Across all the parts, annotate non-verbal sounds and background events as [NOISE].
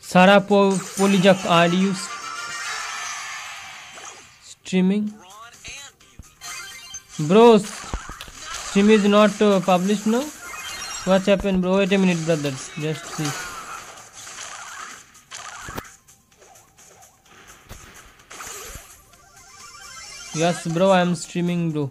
Sarah po- Polijak, are you streaming? Bro, stream is not uh, published now. What's happened, bro? Wait a minute, brother. Just see. Yes, bro, I am streaming, bro.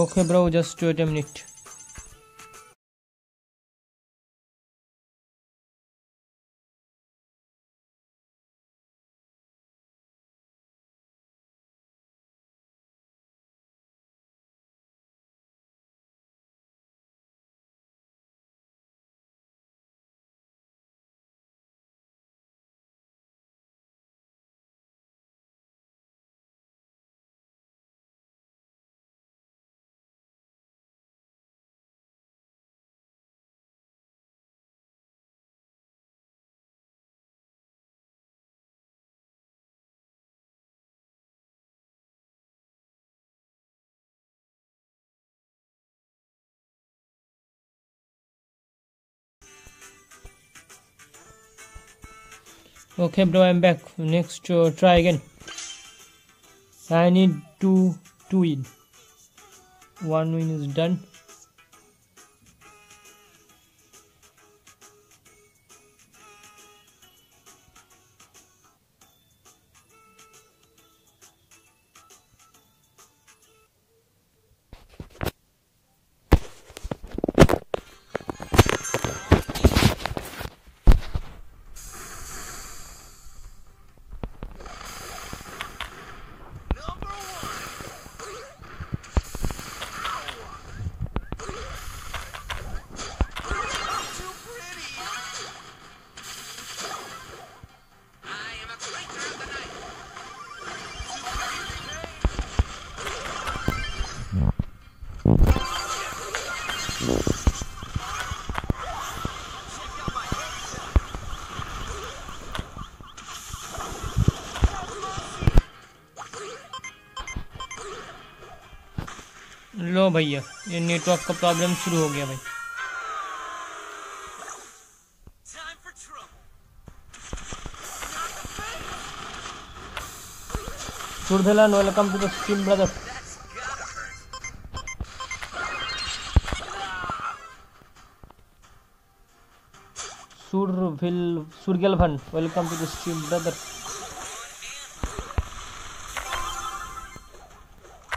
Okay bro just wait a minute Okay, bro, I'm back. Next, uh, try again. I need two two win. One win is done. भैया ये network का problem शुरू हो गया भाई। सुरधलान welcome to the den brother सुरभिल सुरगेलभन welcome to the den brother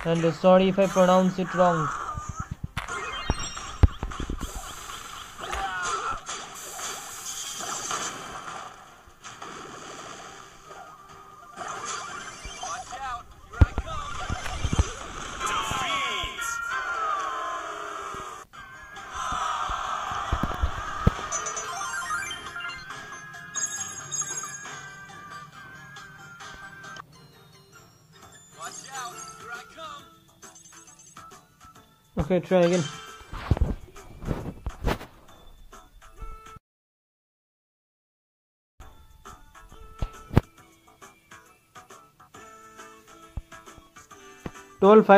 And sorry if I pronounce it wrong. Okay, try again.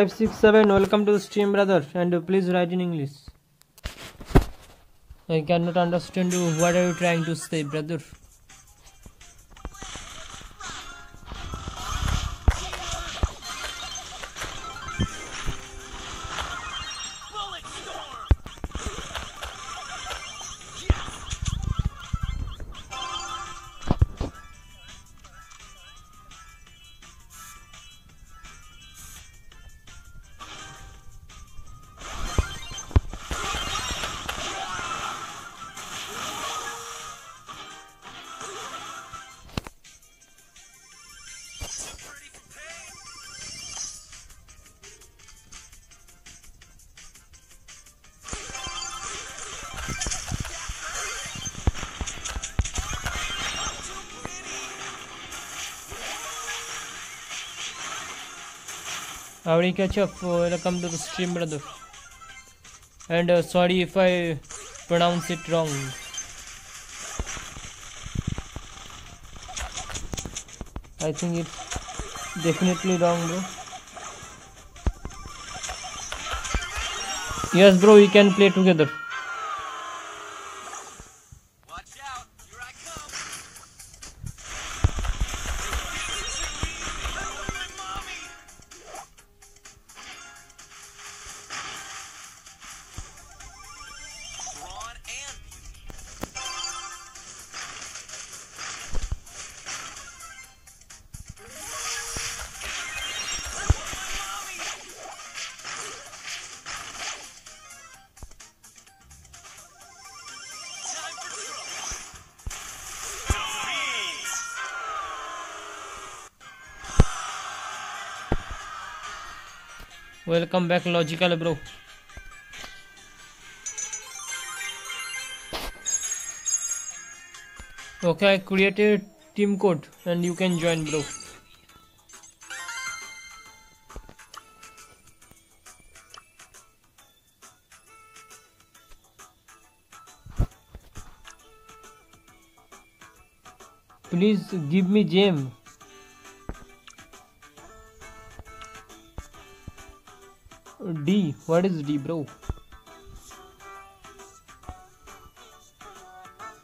Six seven. Welcome to the stream, brother, and please write in English. I cannot understand you. What are you trying to say, brother? Howdy, catch up. Welcome to the stream, brother. And uh, sorry if I pronounce it wrong. I think it's definitely wrong, bro. Yes, bro, we can play together. Welcome back, Logical, bro. Okay, I created team code and you can join, bro. Please give me gem. D. What is D, bro?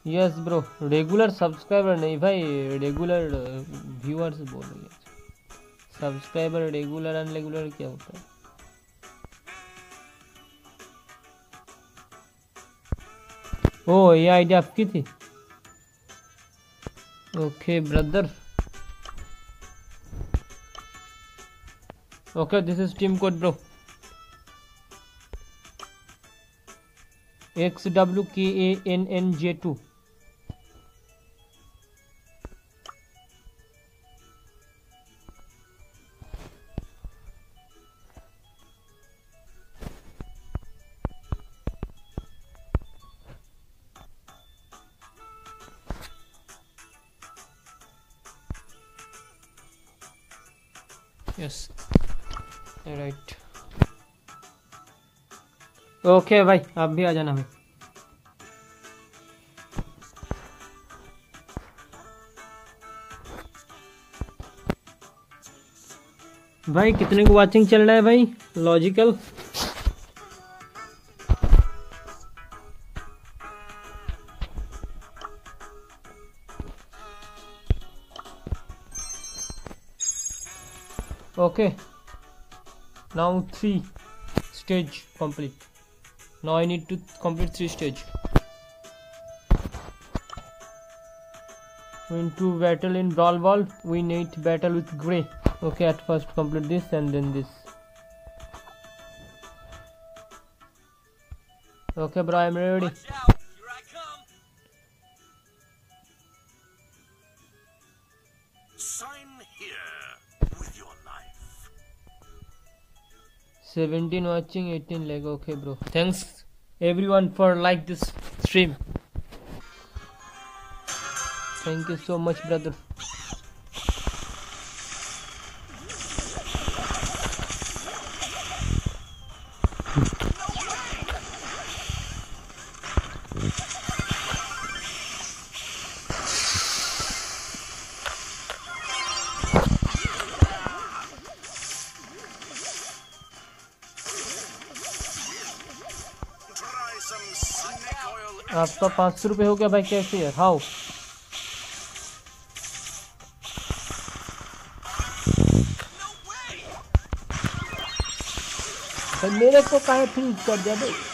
Yes bro regular subscriber नहीं भाई regular viewers बोल रही है। Subscriber regular अनरेगुलर क्या होता है? ओ ये idea आपकी थी? Okay brother okay this is team code bro X W K A N N J two okay भाई, आप भी आ जाना भाई भाई, कितने को वाचिंग चल रहा है भाई? Logical okay now three stage complete now i need to complete three stage. Win two battle in brawl ball. Win eight battle with gray. Okay at first complete this and then this. Okay bro i'm ready 17 watching 18 like okay bro. Thanks everyone for like this stream. Thank you so much brother आपका पाँच सौ रुपये हो गया भाई कैसे है how? मेरे को कहा फ्रीज कर दिया भाई?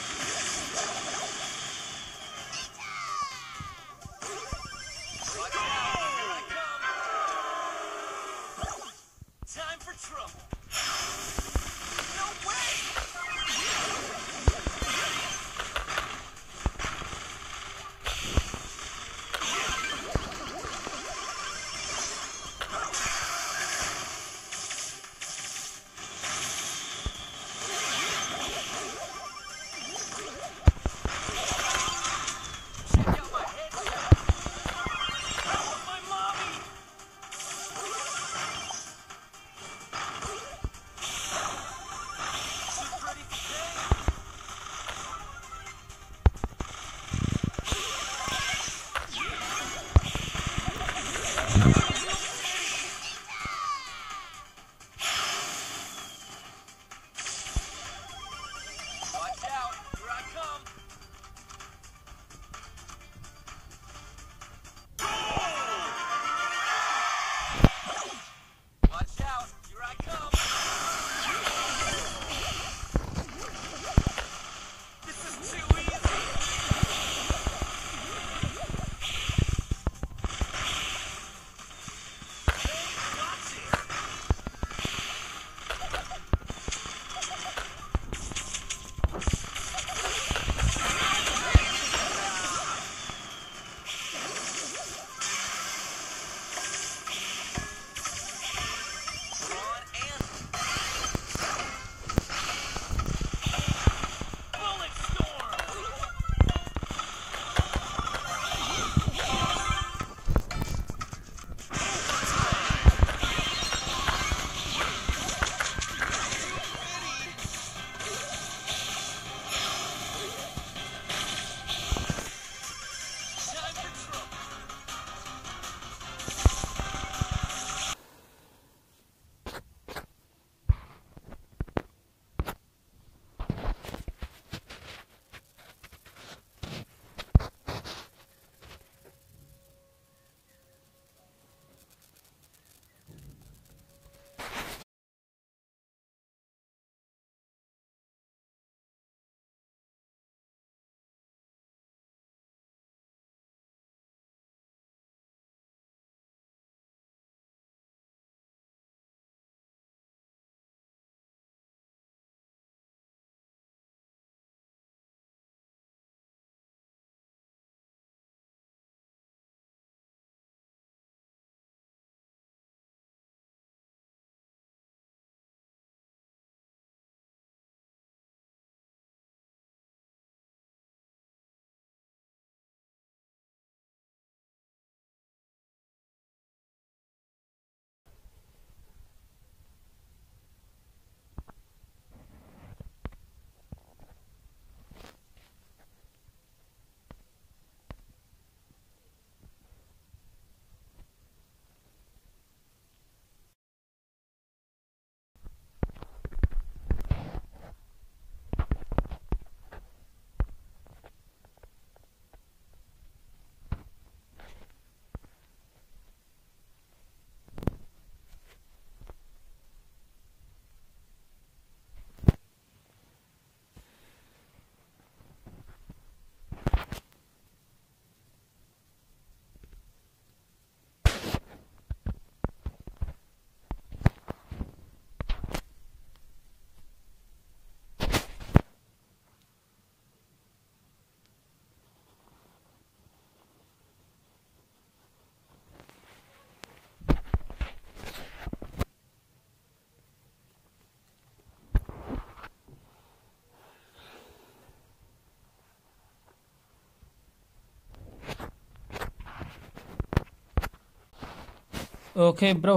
Okay bro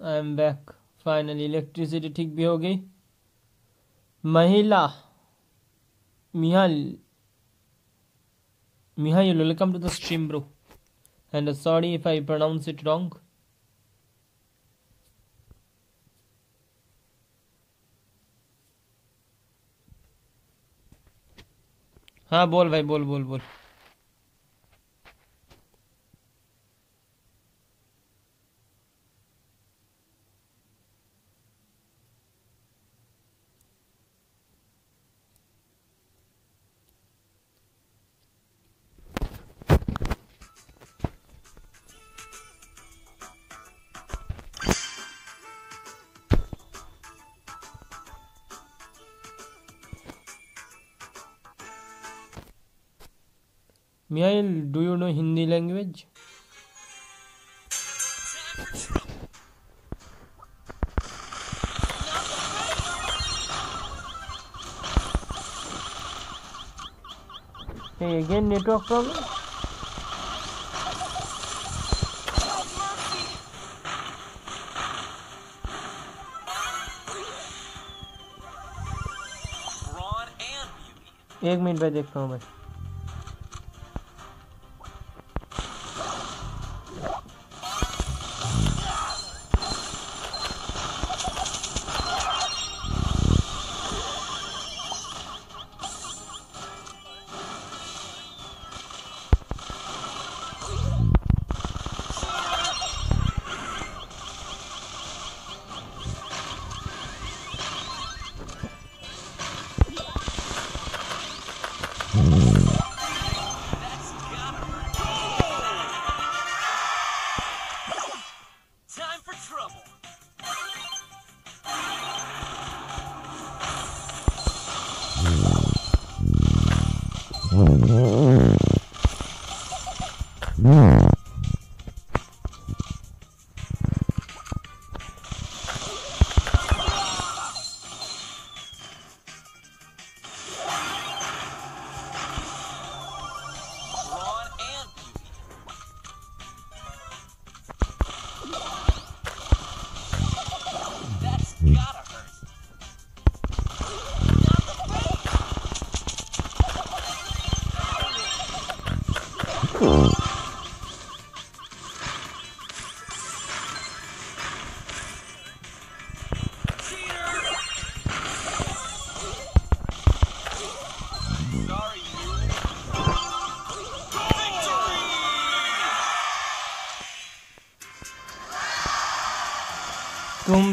I am back finally electricity ठीक भी हो गई। महिला, मिया मिया, you welcome to the stream bro and sorry if I pronounce it wrong हाँ बोल भाई, बोल बोल बोल। डॉक्टर एक मिनट में देखता हूँ मैं।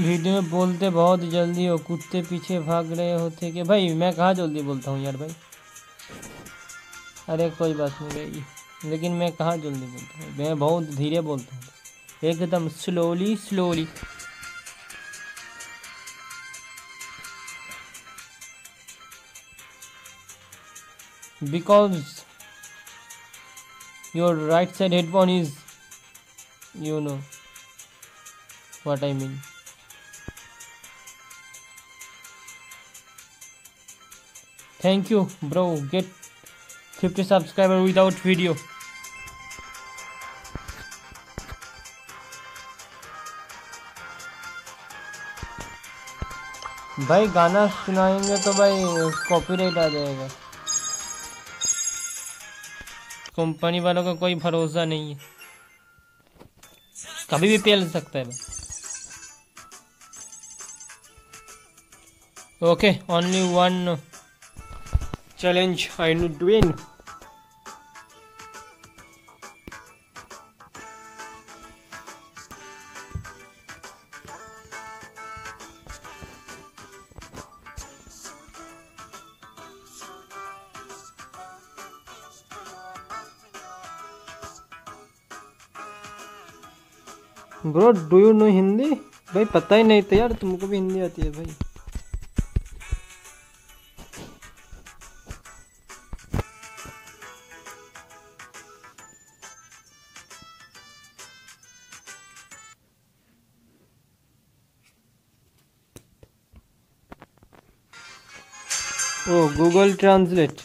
वीडियो में बोलते बहुत जल्दी हो, कुत्ते पीछे भाग रहे होते कि भाई, मैं कहाँ जल्दी बोलता हूँ यार भाई? अरे कोई बात नहीं भाई, लेकिन मैं कहाँ जल्दी बोलता हूँ? मैं बहुत धीरे बोलता हूँ। एकदम slowly slowly because your right side headphone is you know what I mean. Thank you bro get fifty subscriber without video भाई गाना सुनाएँगे तो भाई कॉपीराइट आ जाएगा। कंपनी वालों का को कोई भरोसा नहीं है। कभी भी पेल सकता है okay only one challenge I need to win. Bro do you know Hindi भाई पता ही नहीं था यार, तुमको भी हिंदी आती है भाई गूगल ट्रांसलेट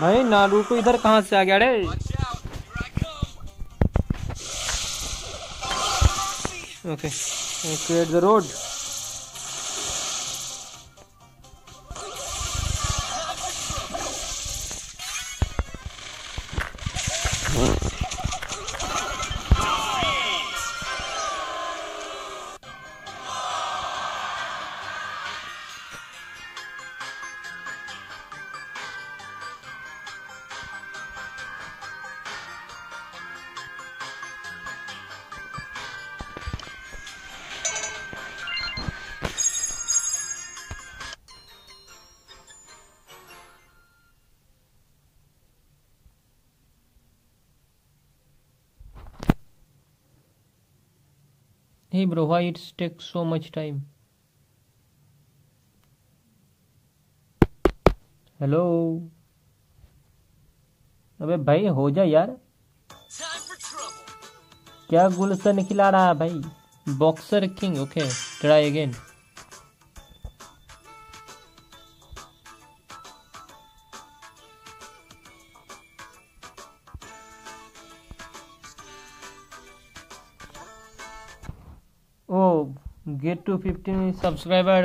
भाई नारुतो इधर कहाँ से आ गया रे? Okay, I cleared the road. Bro why it takes so much time? Hello अबे भाई, हो जा यार. क्या गुलशन खिला रहा है भाई? Boxer king okay try again two fifteen subscriber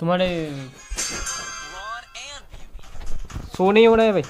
तुम्हारे सो नहीं हो रहा है भाई।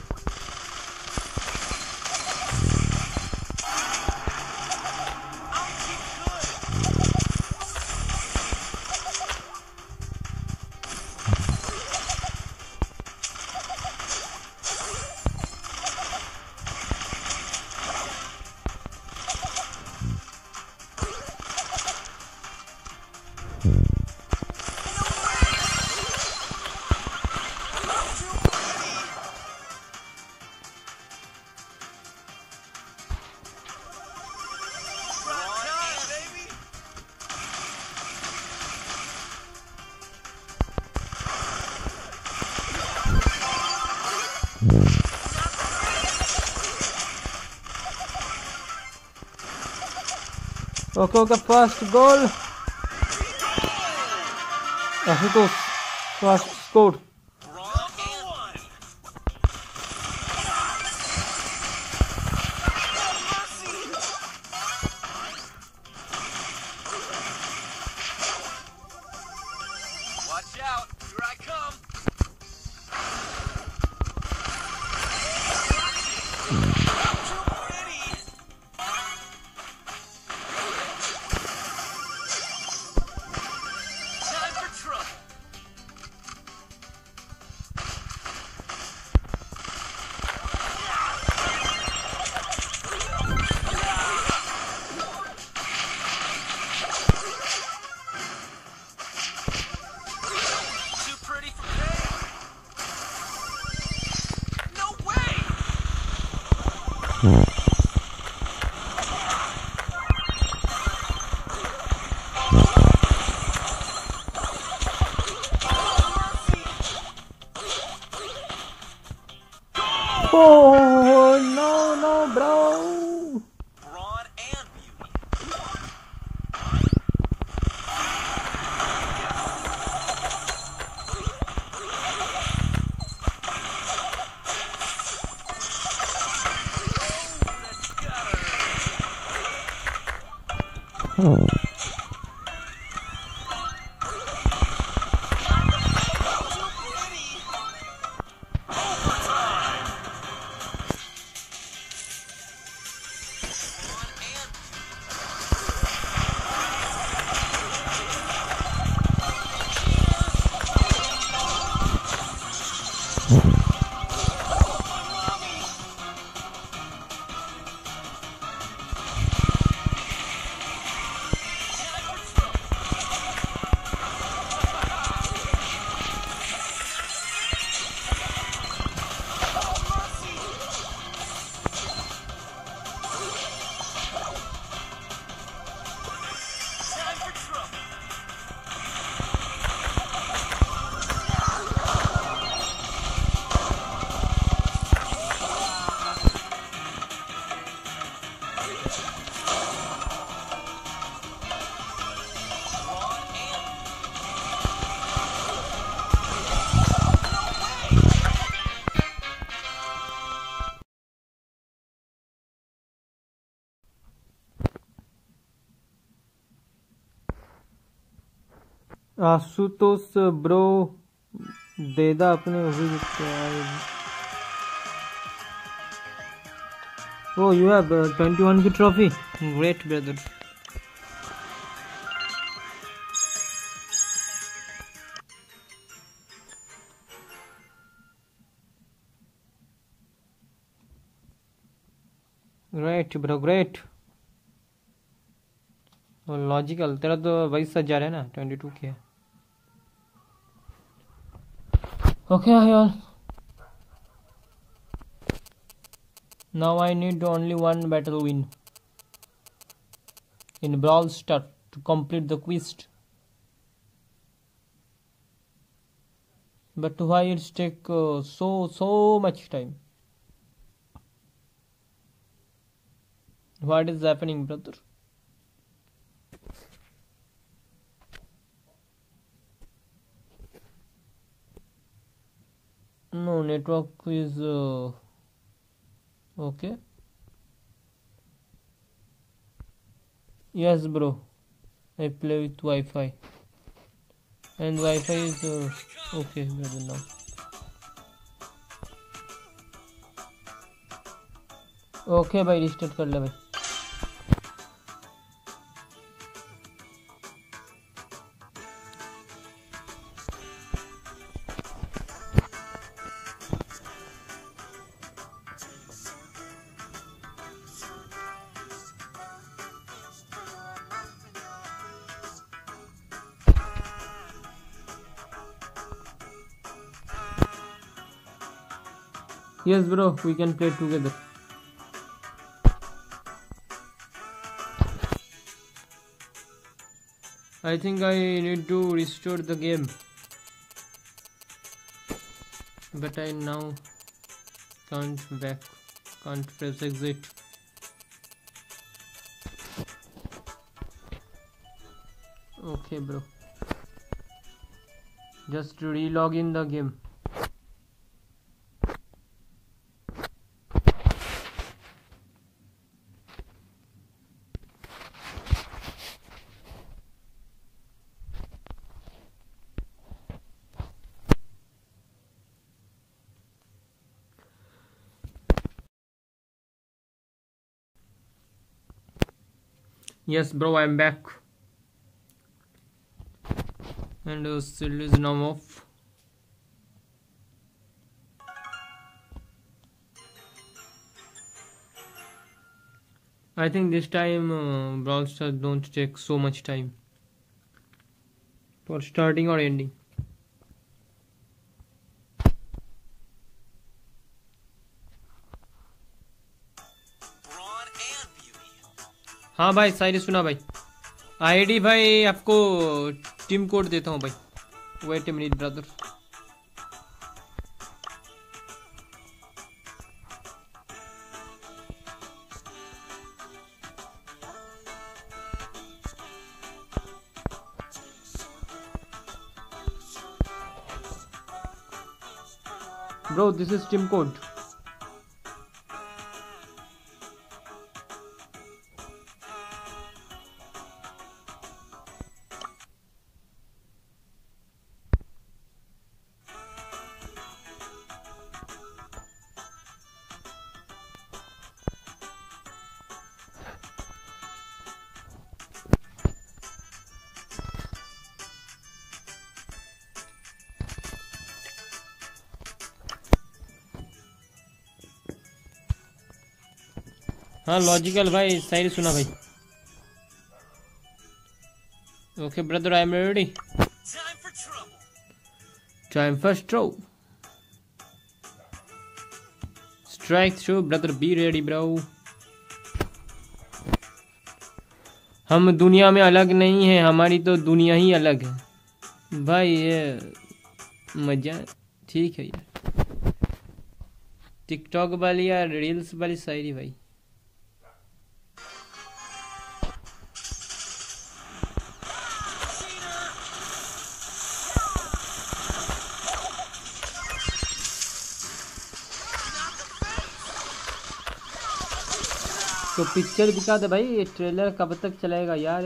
The first goal. Uh, first Scored. Time Ashutosh bro, देदा अपने ओ यू हैव 21 की trophy great brother great bro great logical तेरा तो बाईस हज़ार है ना ट्वेंटी टू के okay here now I need only one battle win. In Brawl star to complete the quest. But why it's take uh, so so much time? What is happening brother? network is uh, okay. Yes, bro. I play with Wi-Fi, and Wi-Fi is uh, okay brother now. Okay भाई restart कर ले भाई Yes, bro, we can play together. I think I need to restore the game. But I now can't back, can't press exit. Okay, bro. Just re-log in the game. Yes, bro, I'm back. And uh, still is now off. I think this time uh, Brawl Stars don't take so much time for starting or ending. हाँ भाई सारी सुना भाई। ID भाई आपको team code देता हूँ भाई। Wait minute brother Bro, this is team code. हाँ लॉजिकल भाई शायरी सुना भाई। Okay brother I am ready time first throw strike throw brother be ready bro हम दुनिया में अलग नहीं है हमारी तो दुनिया ही अलग है। भाई ये मज़ा ठीक है यार। टिकटॉक वाली या रील्स वाली शायरी भाई। तो पिक्चर दिखा दे भाई ये ट्रेलर कब तक चलेगा यार?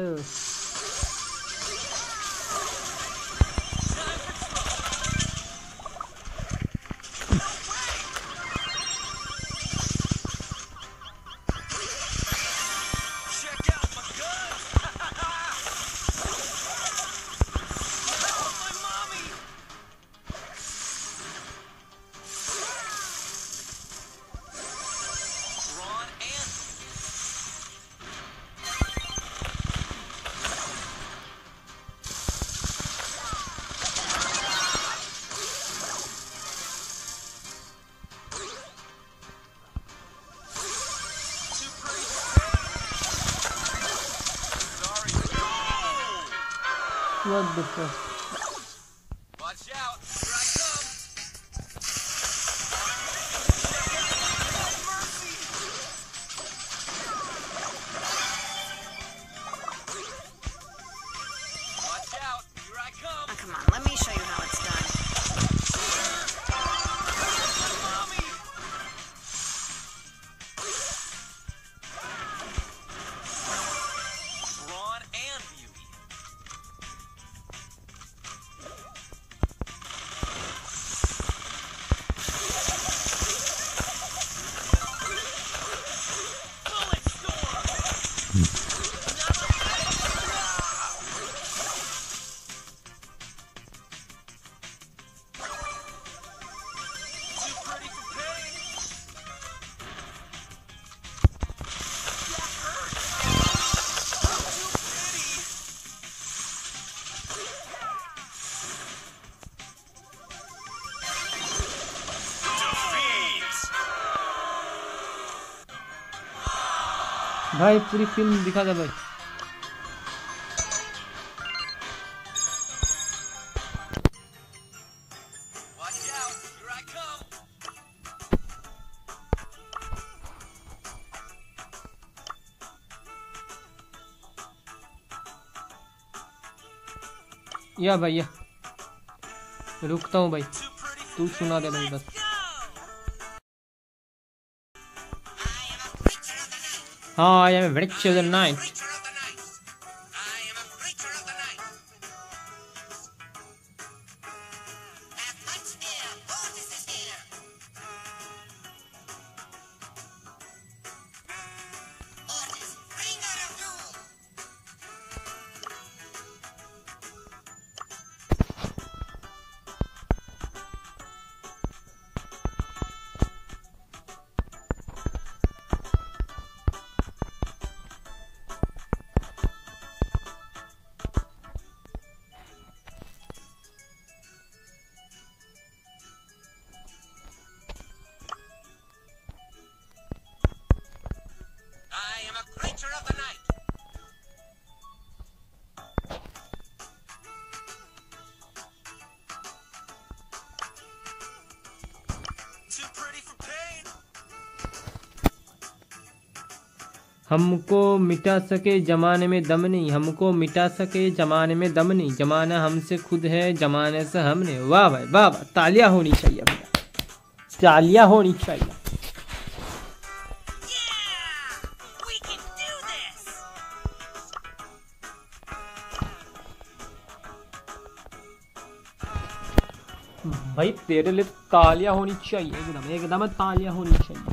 What भाई, पूरी फ़िल्म दिखा दे भाई! या भैया, रुकता हूँ भाई तू सुना दे भाई, बस Oh, I am a very chosen knight. हमको मिटा सके जमाने में दम नहीं हमको मिटा सके जमाने में दम नहीं। जमाना हमसे खुद है जमाने से हमने। वाह भाई वाह वाह तालियाँ होनी चाहिए भैया। तालियाँ होनी चाहिए! भाई तेरे लिए तालियाँ होनी चाहिए एकदम एकदम तालियाँ होनी चाहिए।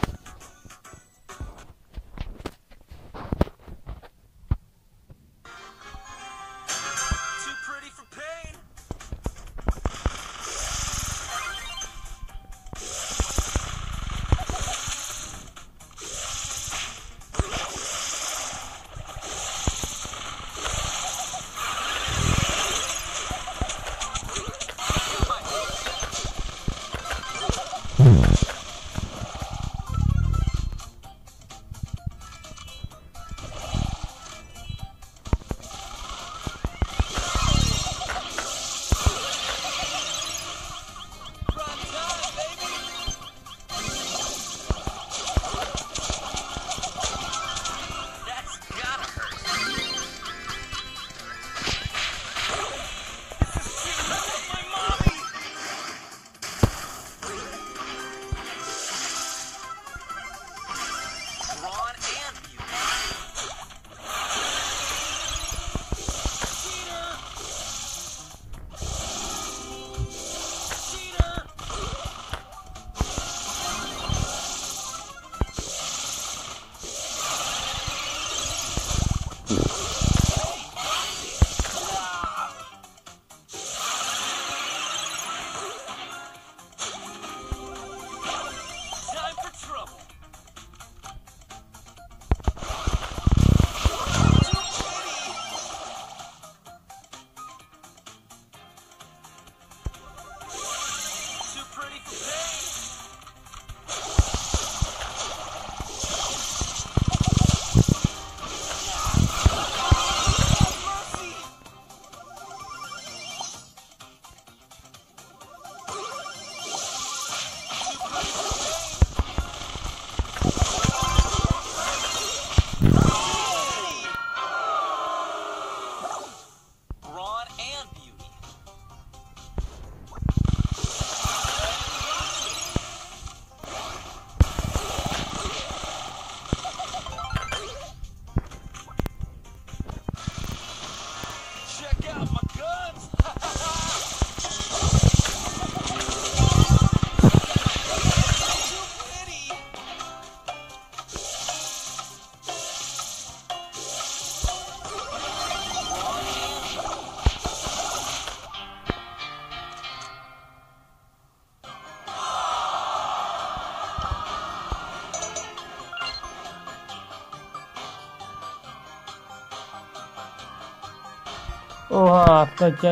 आपका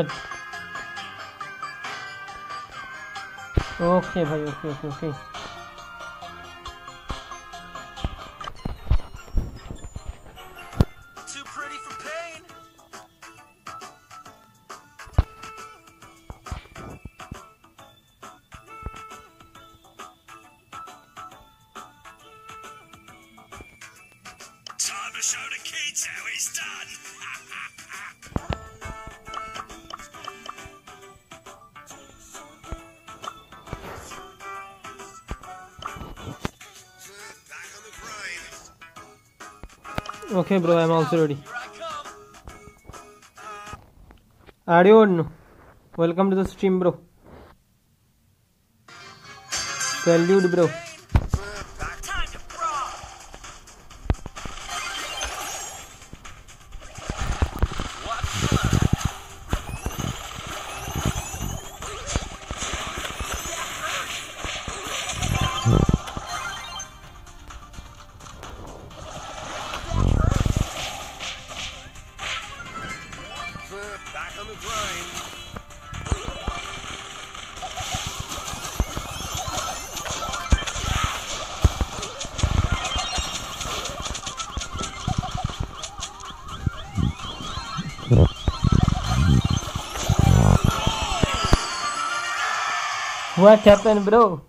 ओके भाई okay okay okay. Okay bro i'm also ready no welcome to the stream bro salute bro what happened bro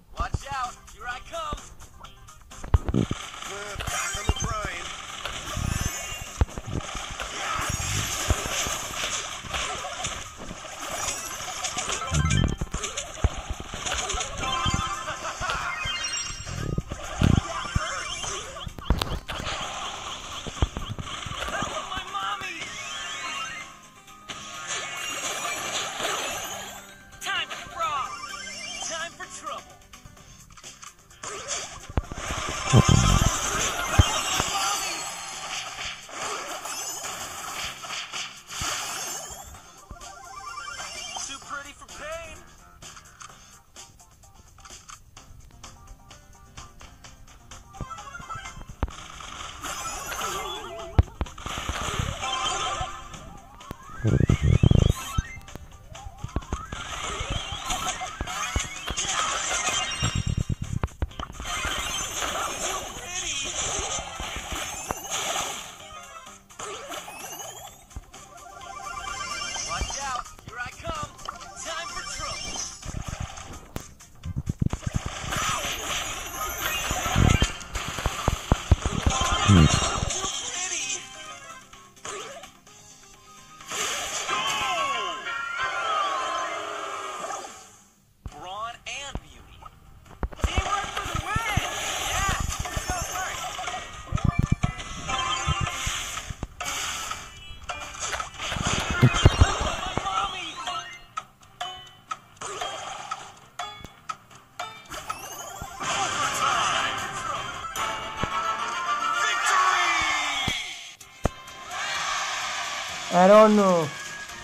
know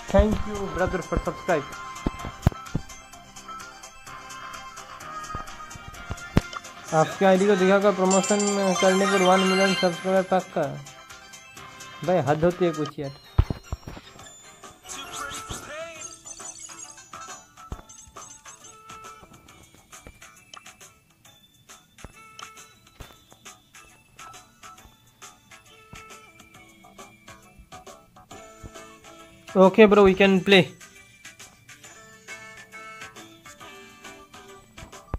thank you, brother, for subscribe आपके आईडी को दिखाकर प्रमोशन करने पर वन मिलियन सब्सक्राइबर तक का। भाई, हद होती है कुछ यार। Okay, bro, we can play.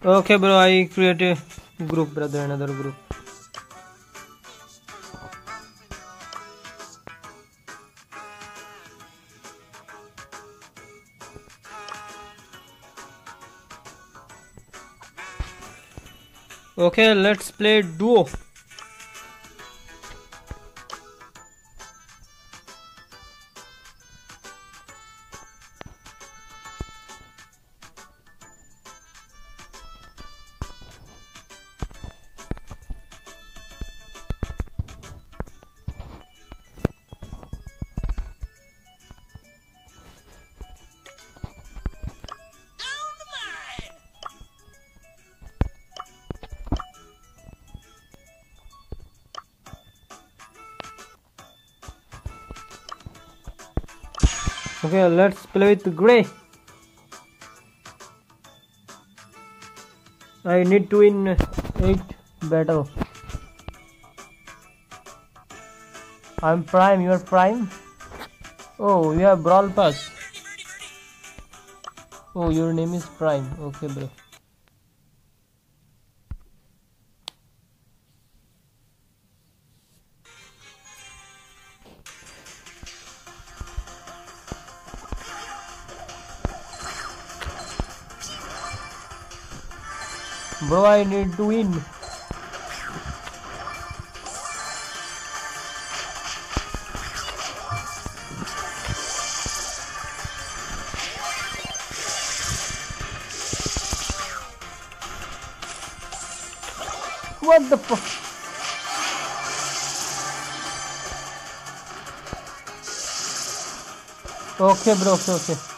Okay, bro, I create a group, brother, another group. Okay, let's play duo. Let's play with gray. I need to win 8 battle. I'm prime, you're prime. Oh, you have brawl pass. Oh, your name is prime. Okay, bro. I need to win. What the fuck? Okay, bro. Okay, okay.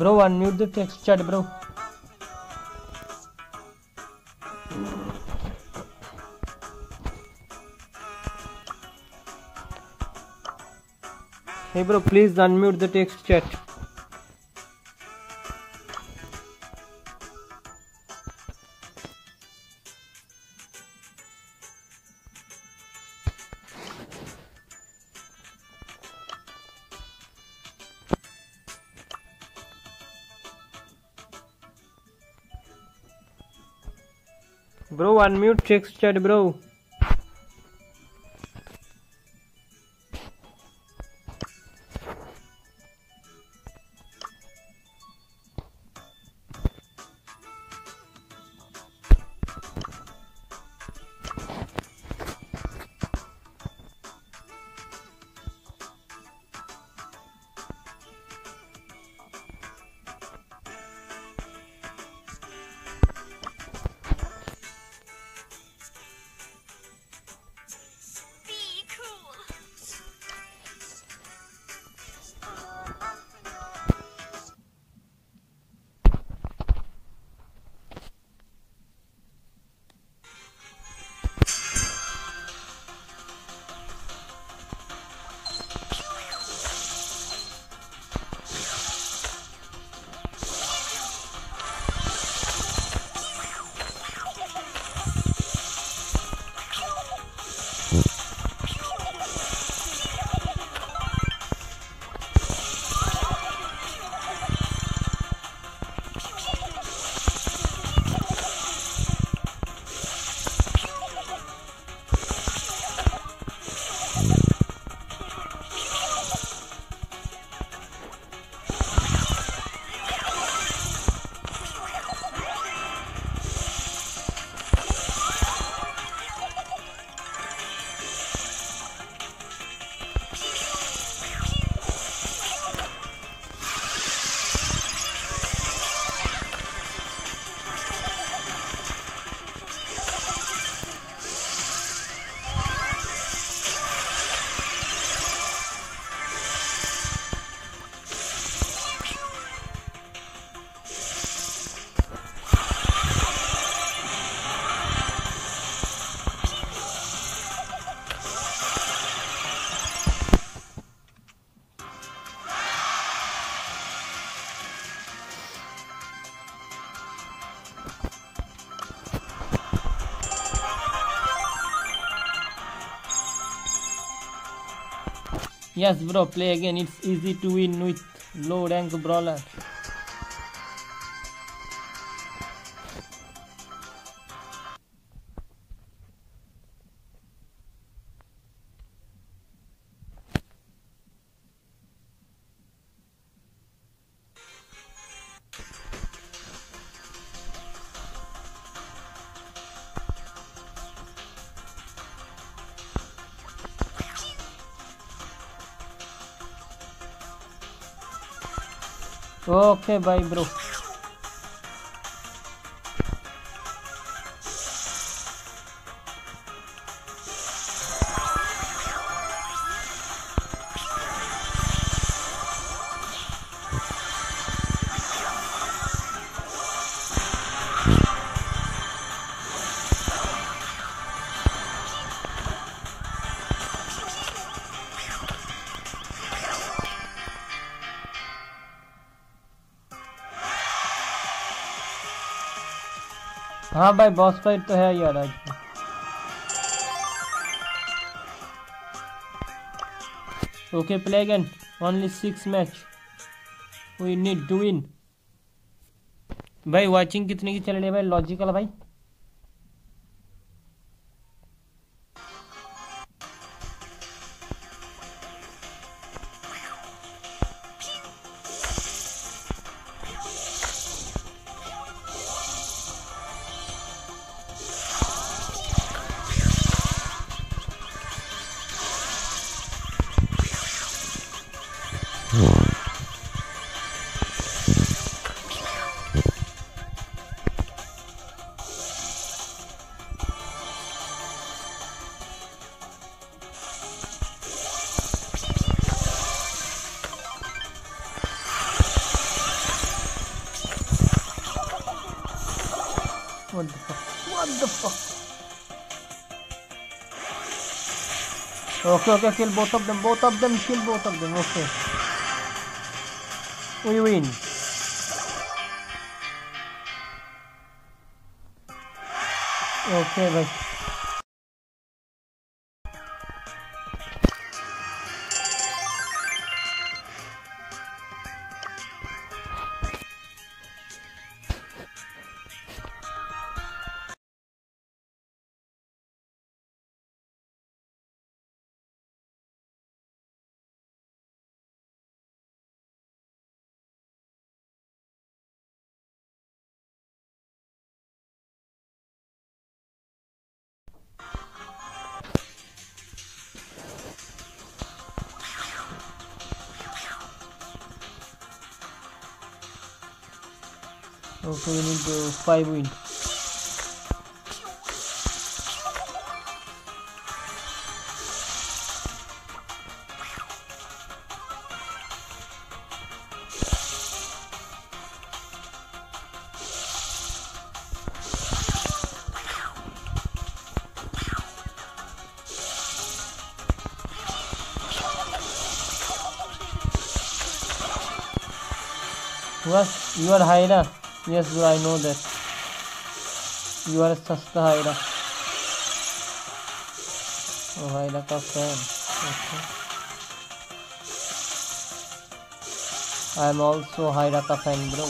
Bro, unmute the text chat, bro. Hey, bro, please unmute the text chat. Unmute text chat, bro. Yes, bro, play again. It's easy to win with low rank brawler. Okay bye bro हाँ भाई boss fight तो है यार आज। Okay play again only six match we need to win भाई watching कितने की चल रही है भाई? लॉजिकल भाई? What the fuck? What the fuck? Okay, okay, kill both of them. Both of them, kill both of them. Okay. We win. Okay, भाई 5 win What? You are na? Yes, I know that. You are Sasta Hyra. Oh. I am also Hyra का fan, bro.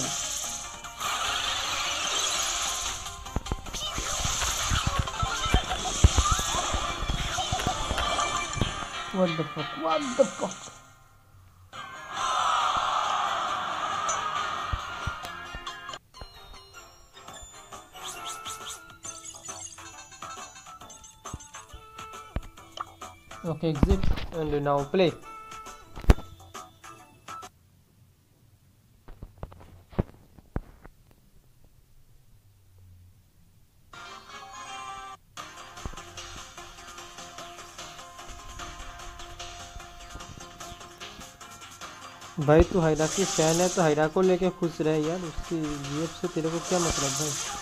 What the fuck? What the fuck? Exit, and now play. भाई, तू हायरा की fan है तो हायरा को लेके खुश रहे यार, उसकी जीएफ से तेरे को क्या मतलब भाई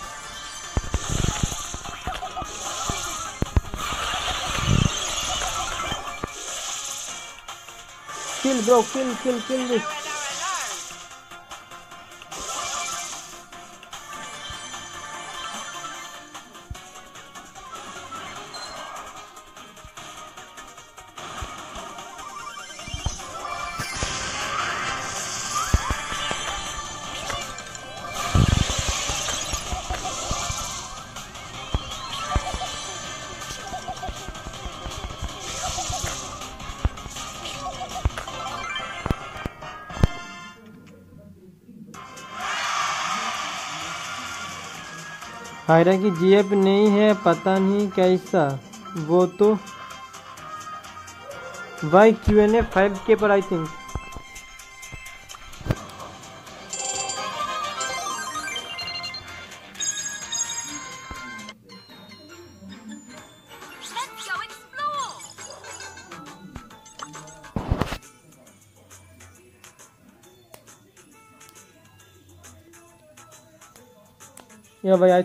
bro. Kill kill kill this hierarchy जेब नहीं है, पता नहीं कैसा। वो तो भाई क्यू एन ए फाइव के पर आई थिंक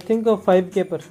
थिंक फाइव के पर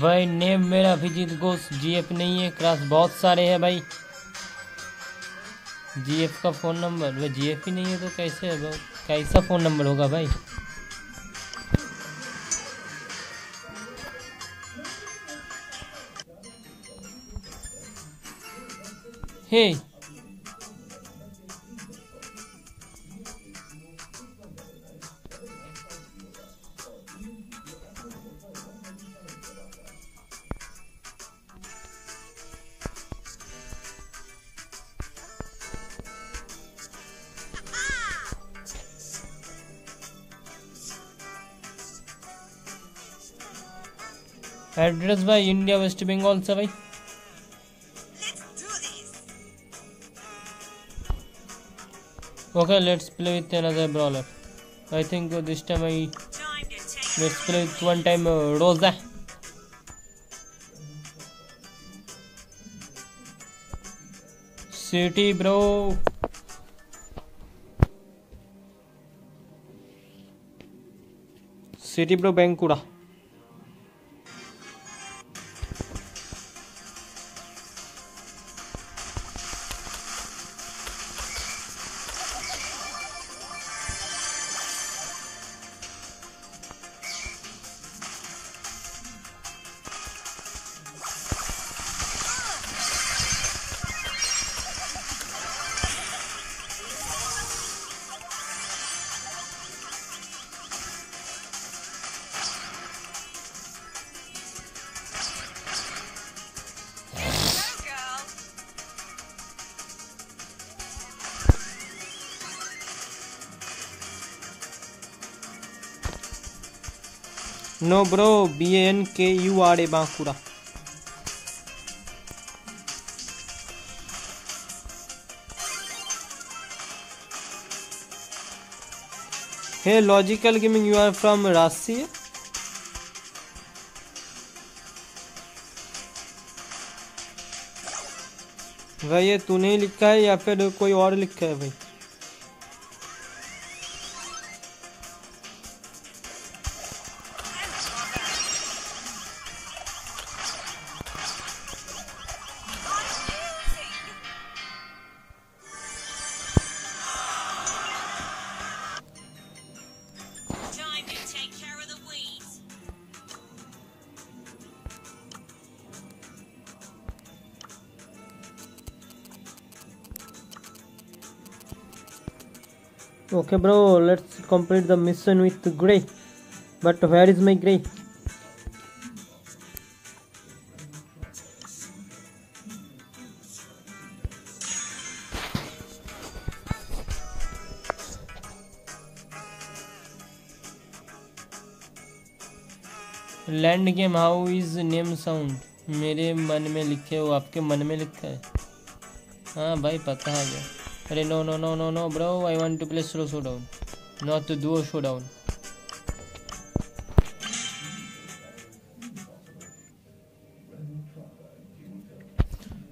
भाई, नेम मेरा अभिजीत घोष जीएफ नहीं है क्रास बहुत सारे हैं भाई। जीएफ का फ़ोन नंबर भाई जीएफ ही नहीं है तो कैसे है कैसा फ़ोन नंबर होगा भाई? हे एड्रेस भाई इंडिया वेस्ट बेंगल से भाई okay let's play with another brawler I think this time I let's play with one time रोज है city bro city bro Bankura no bro B N K U R A Bankura hey logical gaming you are from राशि भाई, ये तूने ही लिखा है या फिर कोई और लिखा है भाई? Okay, bro, let's complete the mission with Gray. But where is my Gray? Land game how is name sound मेरे मन में लिखे हो आपके मन में लिखा है हाँ भाई पता है गया Hey, no, no, no, no, no, bro. I want to play solo showdown, not the duo showdown.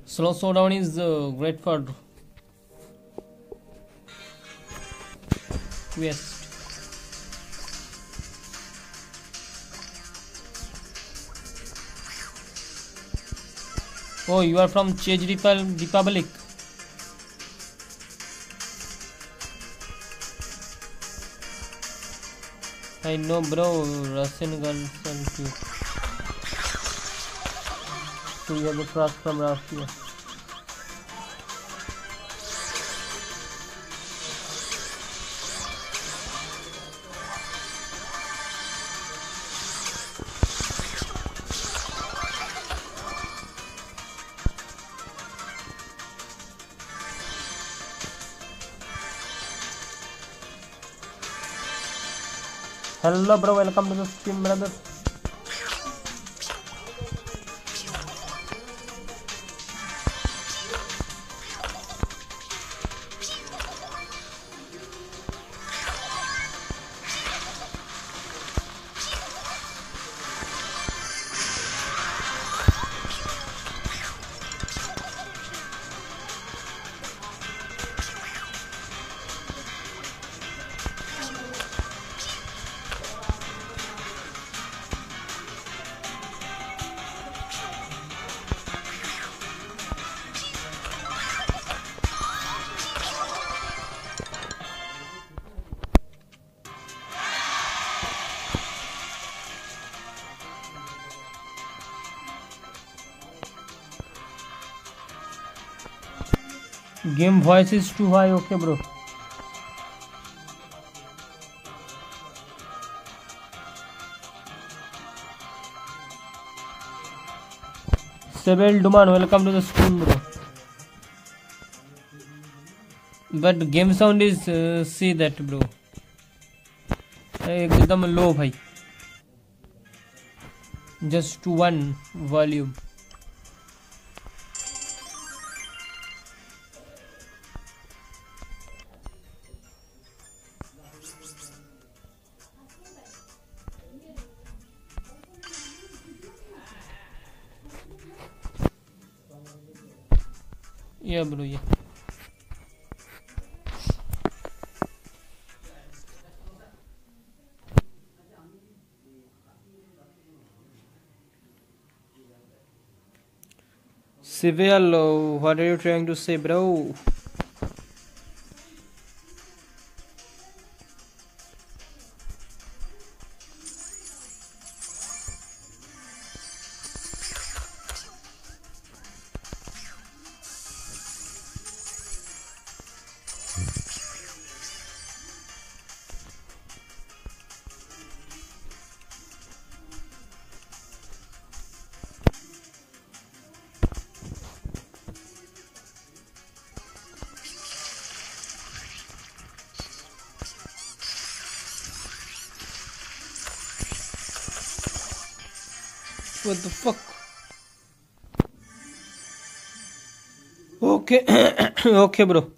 Solo showdown is uh, great for quest. Oh, you are from Czech Republic. I know, bro. Russian guns and too. So you have a truck from Russia. Hello bro welcome to the stream brother Voice is too high. Okay, bro. Sebel Duman, welcome to the stream, bro. But game sound is uh, see that, bro. एकदम लो भाई just to one Civil, uh, what are you trying to say, bro? Okay, okay, bro.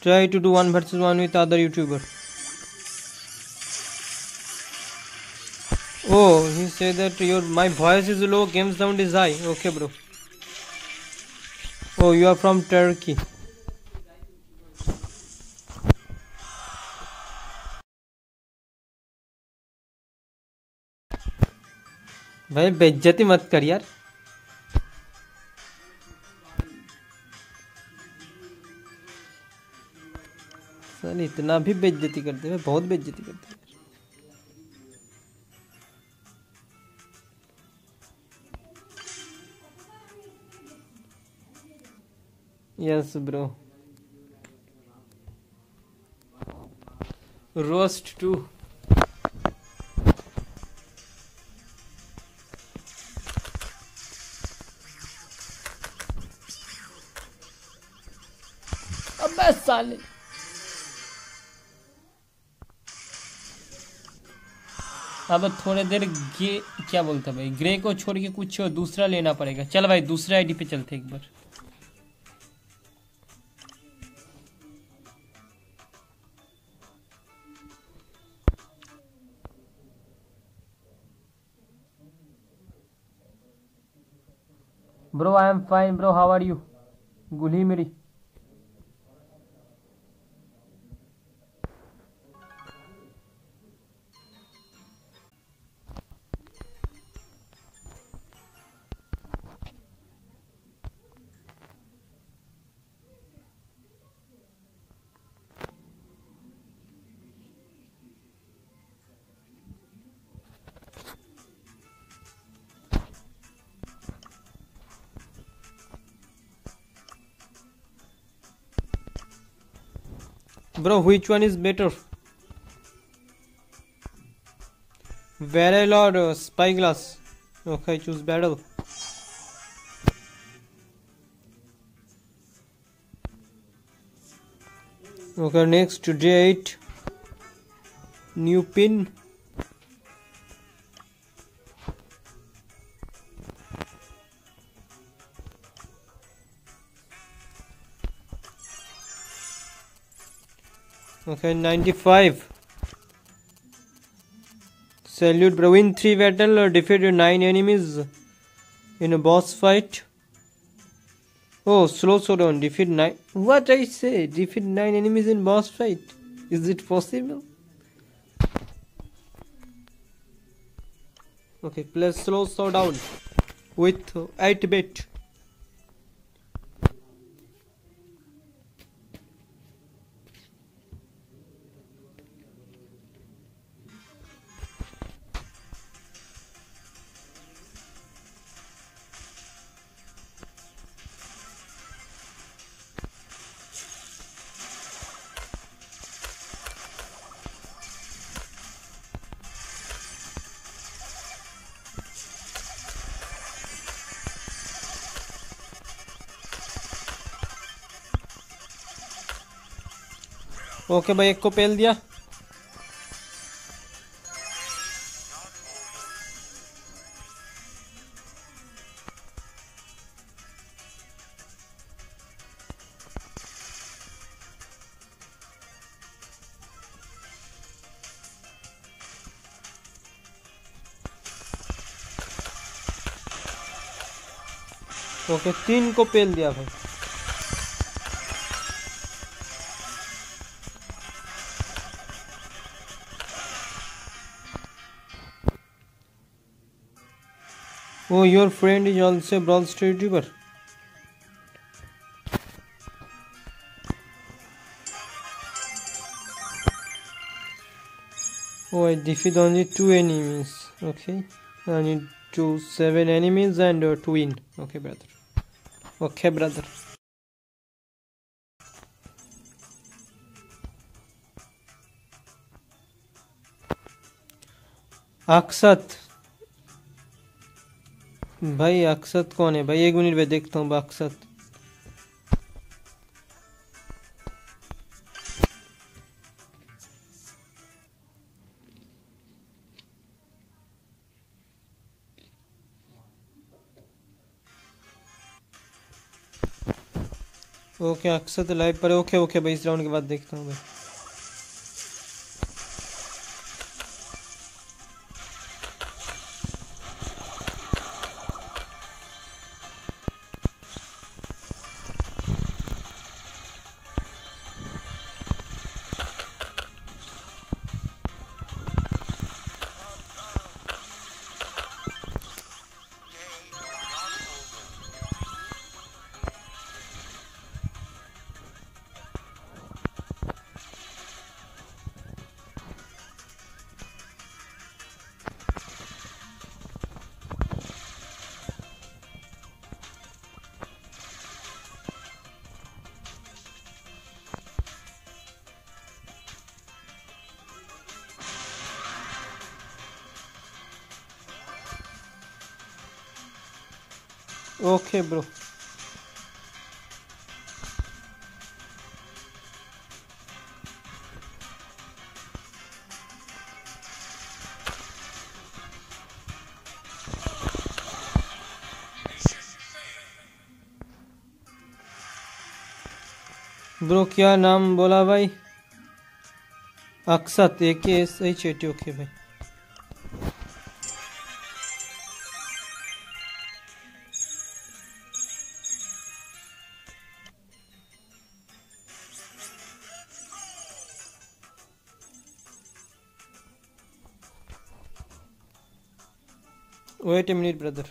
Try to do one versus one with other YouTuber. Oh, he said that your my voice is low, game sound is high. Okay, bro. Oh, you are from Turkey. भाई बेइज्जती मत कर यार इतना भी बेइज्जती करते हैं बहुत बेइज्जती करते हैं यस ब्रो रोस्ट टू अबे साले अब थोड़े देर गे क्या बोलता भाई ग्रे को छोड़ के कुछ दूसरा लेना पड़ेगा चल भाई दूसरे आईडी पे चलते एक बार Bro, I am fine, bro. How are you? गुली मेरी Bro, which one is better? Barrel or uh, spyglass? Okay, choose barrel. Okay, next J8. New pin. Okay, 95. Salute, bro. Win 3 battle or defeat 9 enemies in a boss fight. Oh, slow slowdown. Defeat 9. What I say? Defeat 9 enemies in boss fight. Is it possible? Okay, play slow slowdown with 8 bit. Okay भाई एक को पेल दिया। Okay तीन को पेल दिया भाई। Oh, your friend is also Brawl Stars YouTuber. Oh, I defeat only two enemies. Okay, I need to seven enemies and uh, to win. Okay, brother. Okay, brother. Aksat. भाई अक्सत कौन है? भाई, एक मिनट में देखता हूँ अक्सत ओके, अक्षत लाइव पर okay okay भाई, इस राउंड के बाद देखता हूँ भाई ओके ब्रो क्या नाम बोला भाई? Akshat A K S H A T okay भाई। Wait a minute, brother.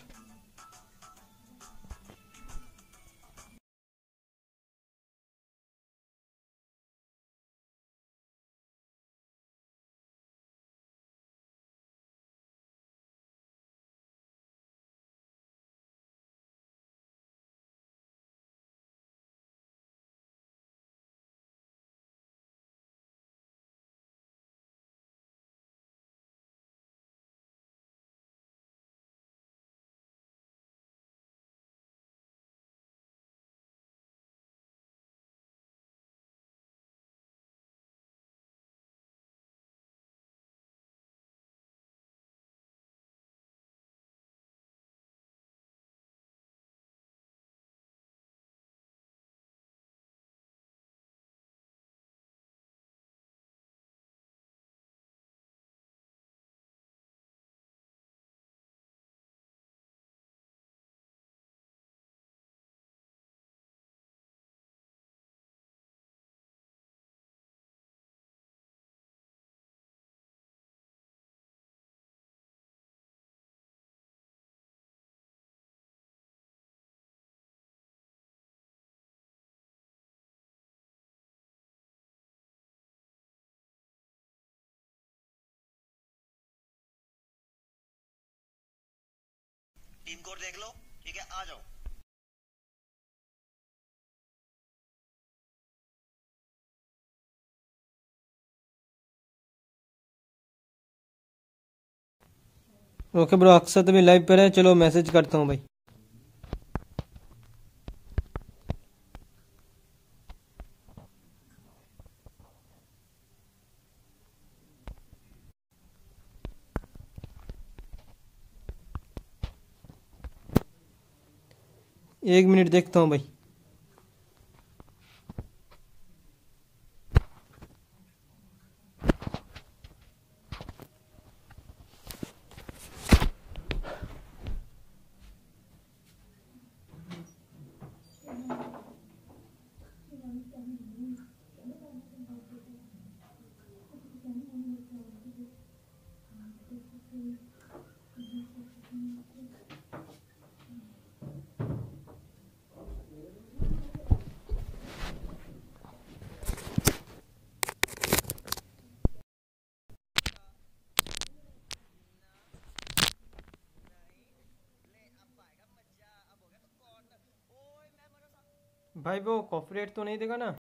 Team code देख लो। ठीक है, आ जाओ। ओके ब्रो, अक्सर तभी लाइव पर है चलो मैसेज करता हूँ भाई। एक मिनट देखता हूँ भाई। वो तो नहीं देगा ना?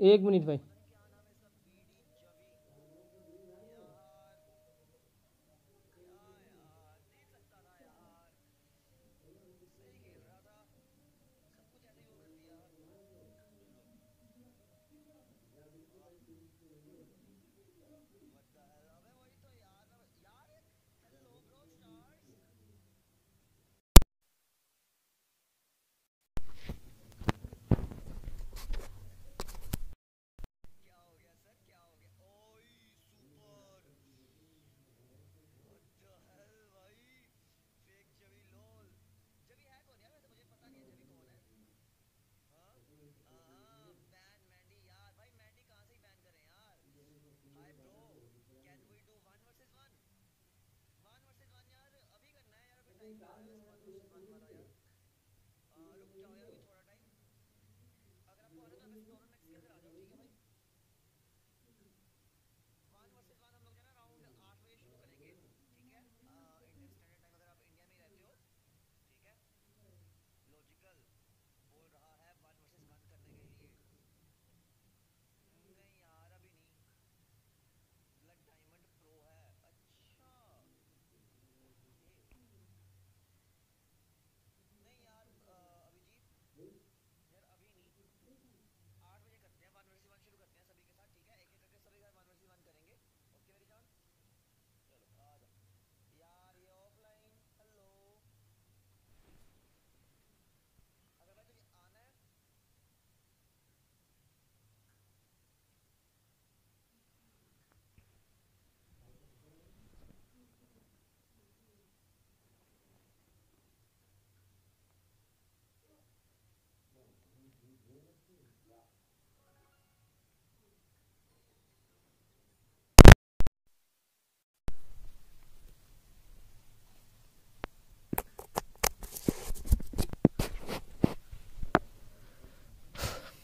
एक मिनट भाई।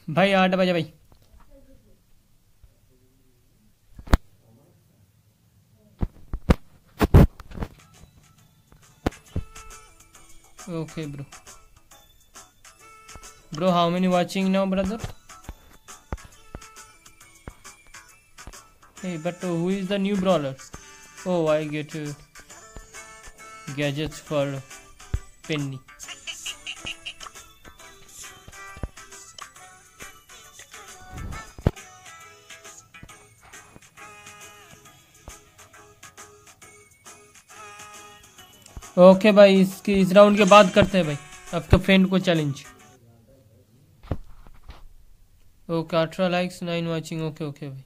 भाई आठ बजे भाई okay bro bro how many watching now brother hey but uh, who is the new brawler oh i get uh, gadgets for penny Okay भाई इसके इस राउंड के बाद करते हैं भाई। अब तो फ्रेंड को चैलेंज ओके अठारह likes nine watching okay okay भाई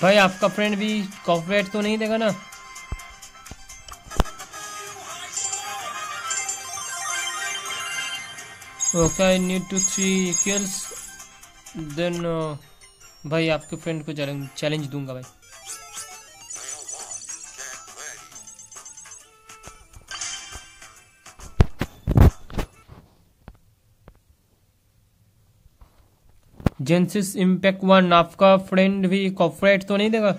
भाई, आपका फ्रेंड भी कॉपरेट तो नहीं देगा ना? Okay need to three kills then भाई, आपके फ्रेंड को चैलेंज दूँगा भाई। जेंसिस इम्पैक्ट वन आपका फ्रेंड भी कॉपरेट तो नहीं देगा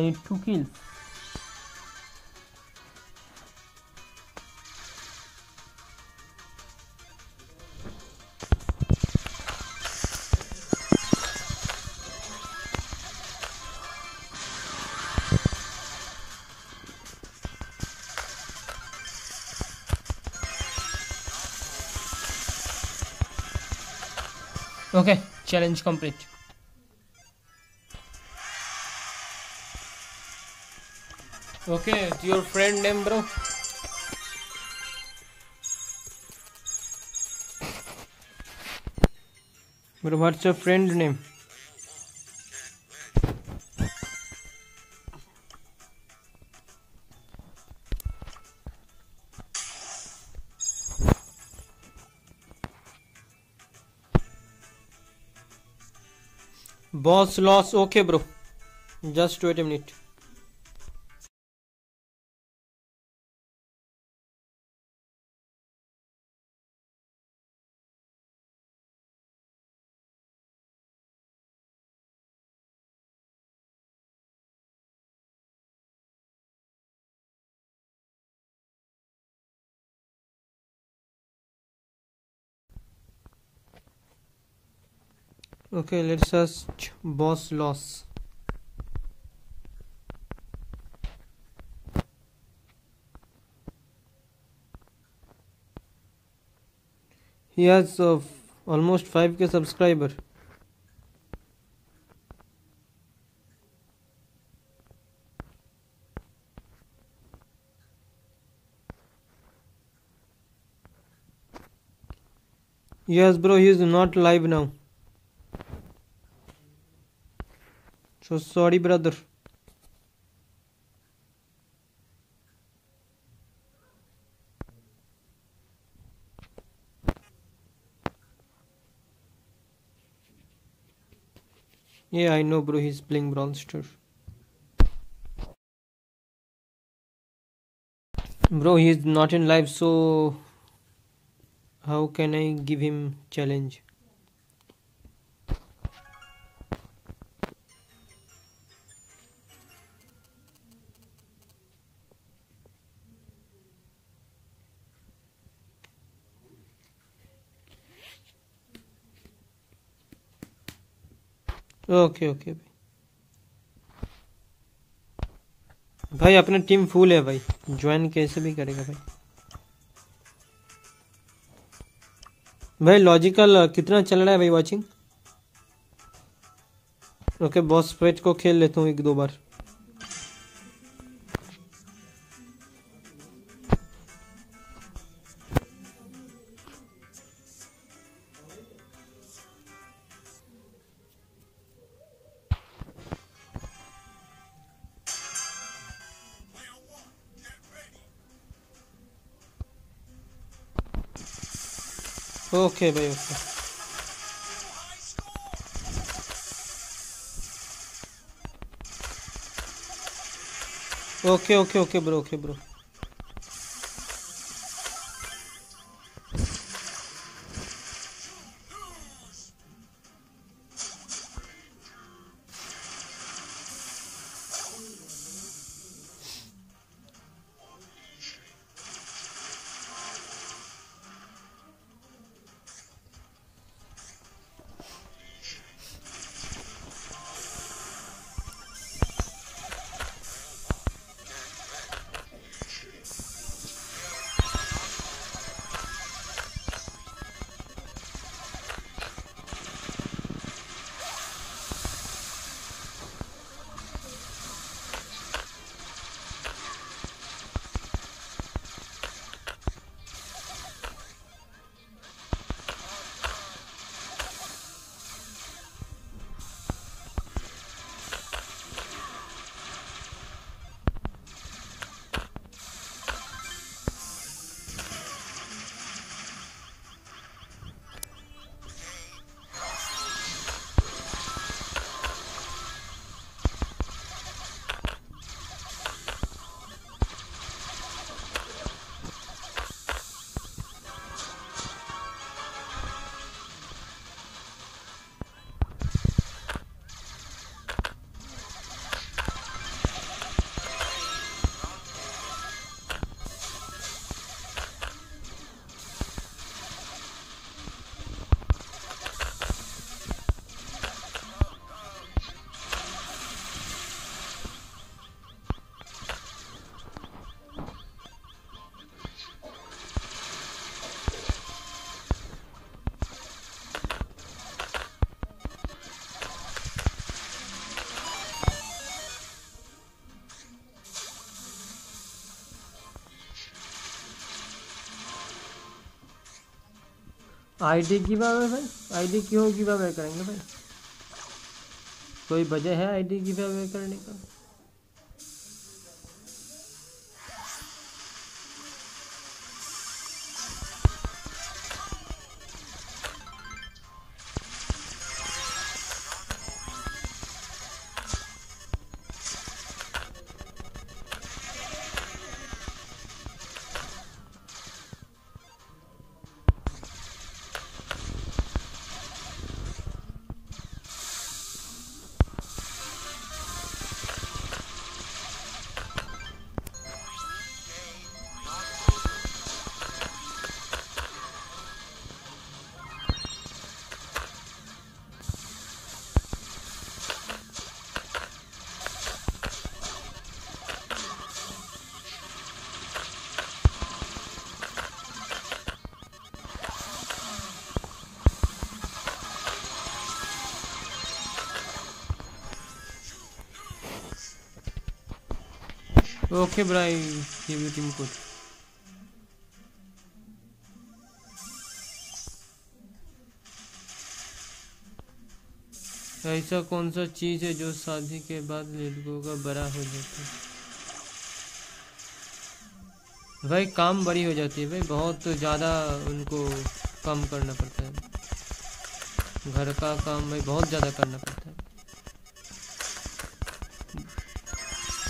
I need two kills. Okay, challenge complete. Okay, it's your friend name, bro. Bro, what's your friend name? Boss loss. Okay, bro. Just wait a minute. Okay, let's search boss loss. He has uh, almost 5k subscriber. Yes, bro, he is not live now. So sorry, brother. Yeah, I know, bro. He's playing Brawl Stars. Bro, he's not in live, so how can I give him challenge? Okay okay भाई। भाई, अपना team full है भाई। Join कैसे भी करेगा भाई। भाई लॉजिकल कितना चल रहा है भाई वाचिंग ओके बॉस फेट को खेल लेता हूँ एक दो बार। ओके भाई okay. Okay okay okay bro okay bro. ID की अवे भाई? आईडी क्यों की अवे करेंगे भाई? कोई वजह है आईडी की अवे करने का? Okay, bro, I give code. ऐसा कौन सा चीज़ है जो शादी के बाद लड़कों का बड़ा हो जाता है? भाई काम बड़ी हो जाती है भाई। बहुत ज़्यादा उनको कम करना पड़ता है। घर का काम भाई बहुत ज़्यादा करना पड़ता है।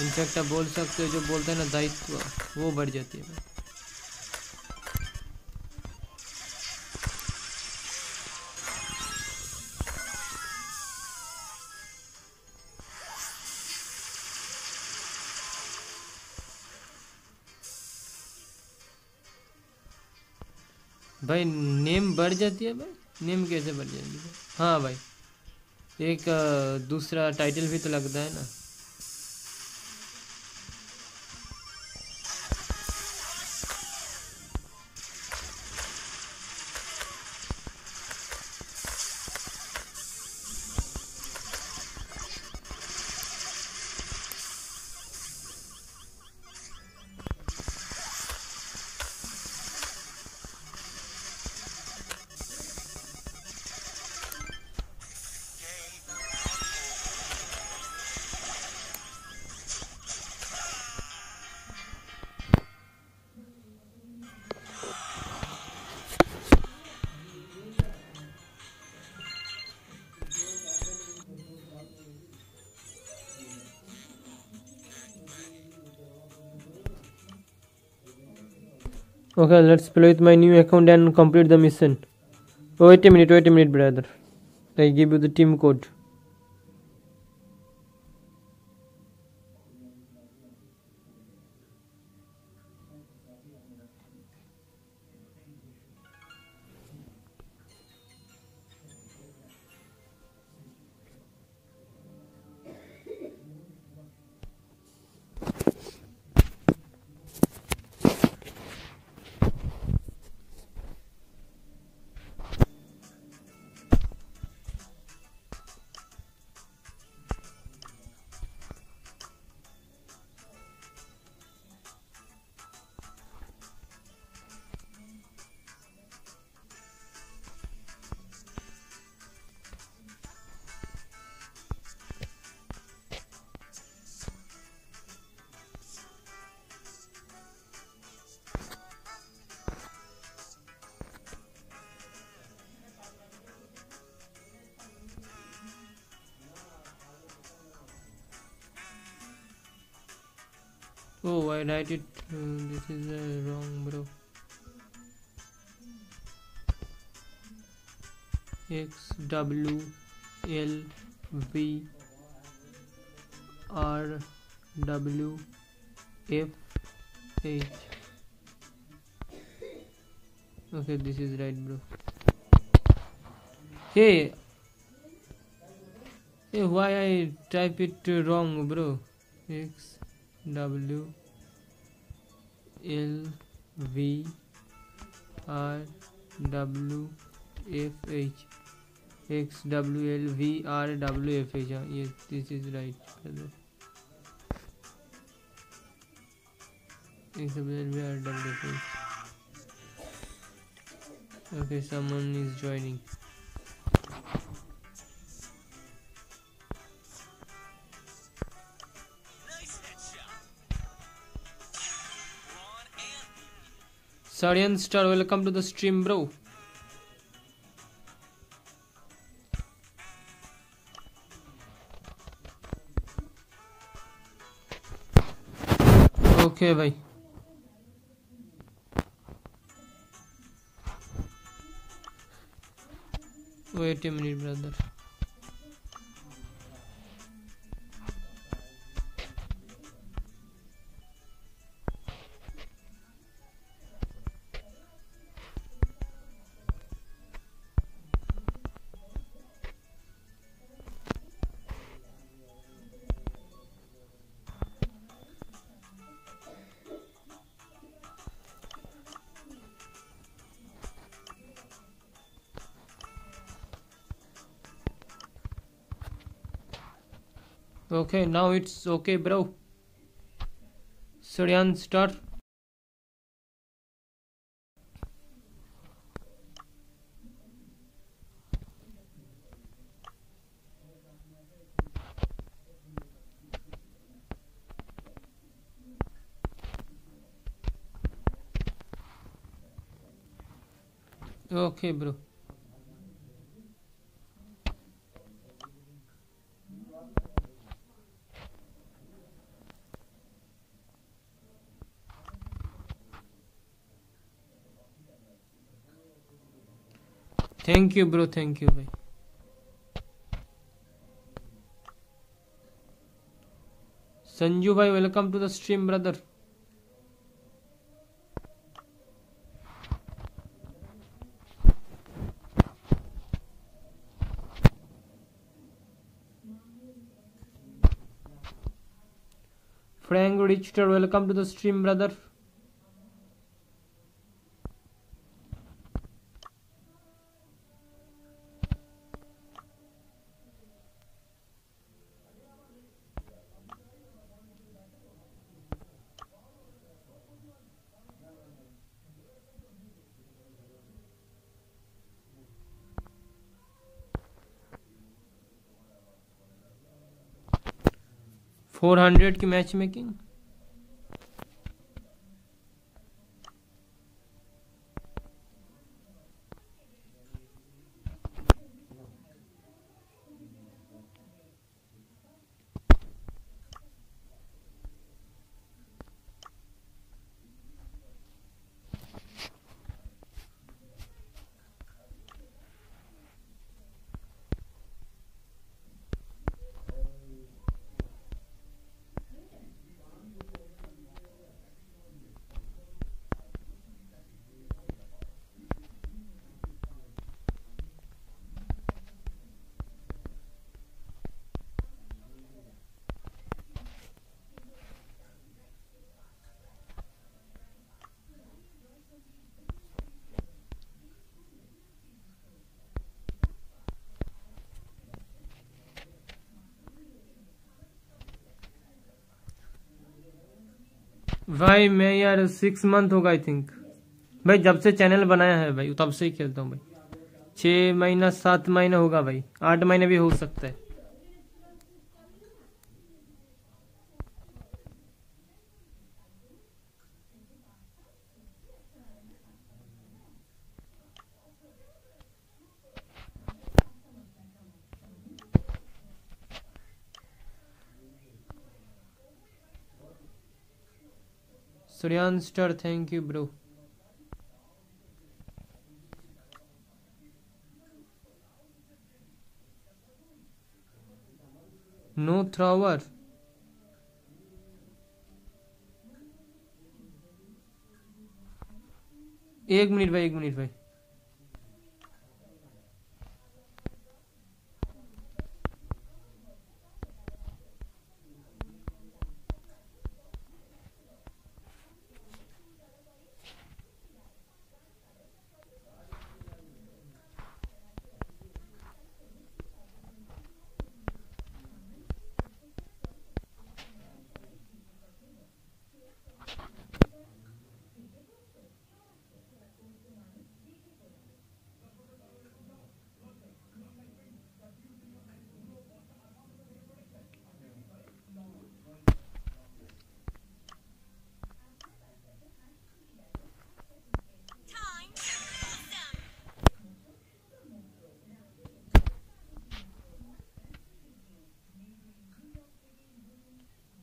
इनफैक्ट आप बोल सकते हो, जो बोलते हैं ना, दायित्व, वो बढ़ जाती है। भाई नेम बढ़ जाती है भाई? नेम कैसे बढ़ जाती है? हाँ भाई, एक दूसरा टाइटल भी तो लगता है ना। Okay, let's play with my new account and complete the mission. Wait a minute, wait a minute, brother. I give you the team code. Write it. Uh, this is uh, wrong, bro. X W L V R W F H. Okay, this is right, bro. Hey, hey, why I type it wrong, bro? X W L V R W F H. X W L V R W F H. Yes this is right X W L V R W F H. Okay someone is joining and Star welcome to the stream bro. Okay भाई wait a minute brother okay now it's okay bro Suryan start. Okay, bro. Thank you bro thank you भाई संजू भाई welcome to the stream brother Frank Richter, welcome to the stream, brother. Four hundred की match making? भाई, मैं यार six month होगा I think भाई, जब से चैनल बनाया है भाई, तब से ही खेलता हूँ भाई। छः महीना, सात महीना होगा भाई। आठ महीने भी हो सकता है। Suryan stir thank you bro no thrower एक मिनट भाई एक मिनट भाई।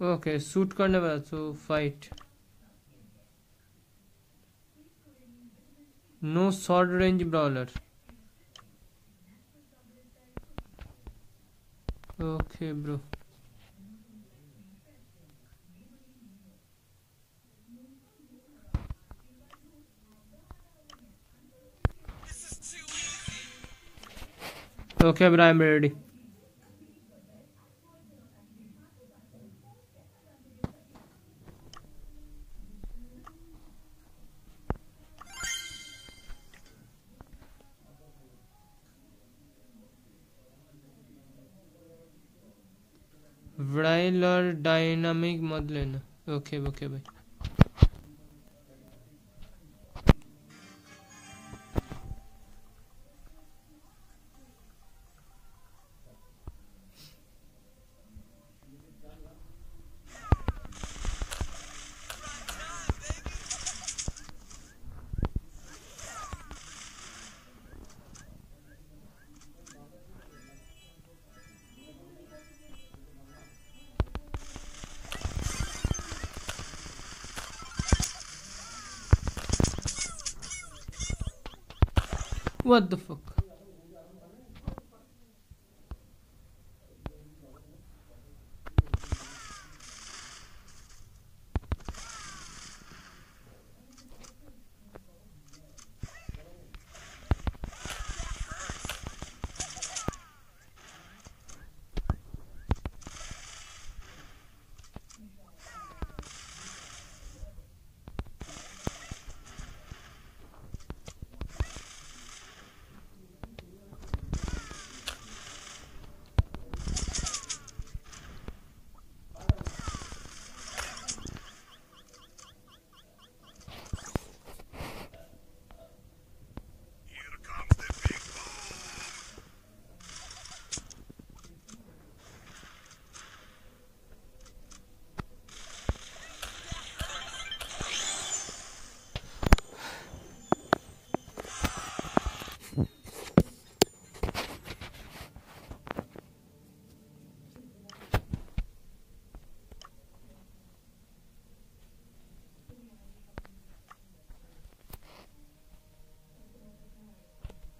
ओके शूट करने वाला तो fight no short range brawler okay bro okay bro I am Madalena. Ok, ok, bem. What the fuck?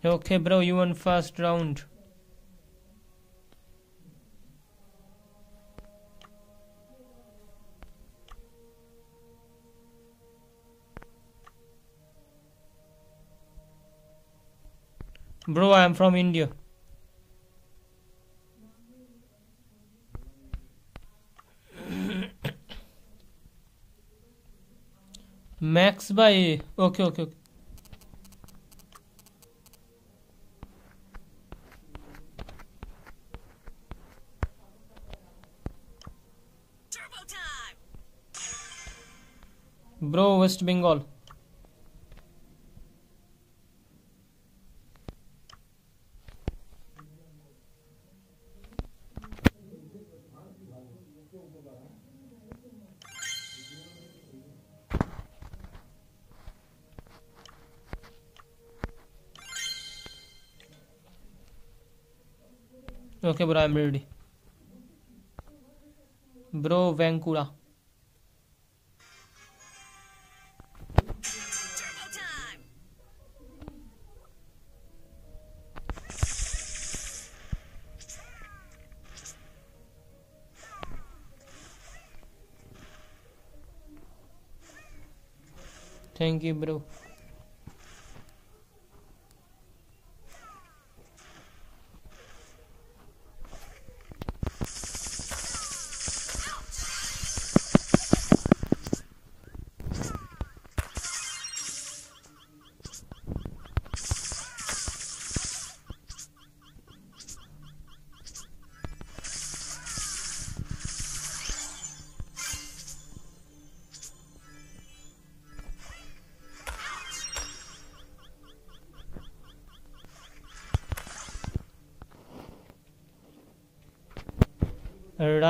Okay, bro, you won first round. Bro, I am from India. [COUGHS] Max by okay, okay, okay. Bengal okay bro I am ready bro Bankura Thank you,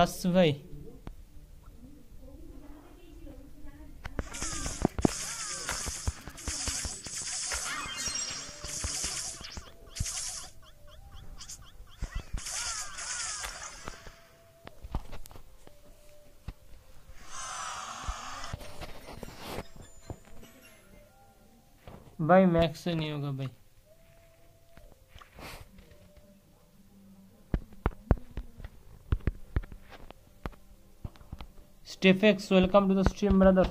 bro. भाई भाई max नहीं होगा भाई स्टेफेक्स welcome to the stream, brother.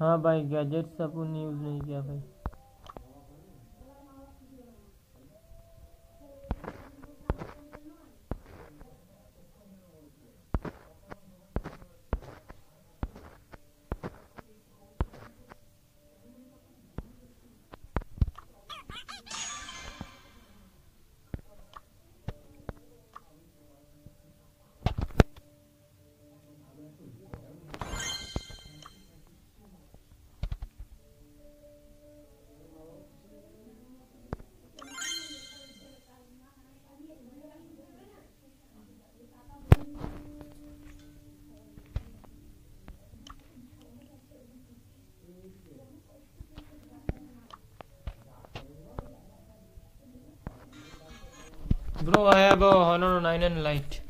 हाँ भाई gadgets अपन use नहीं किया भाई Bro, I have a Honor 9 and light.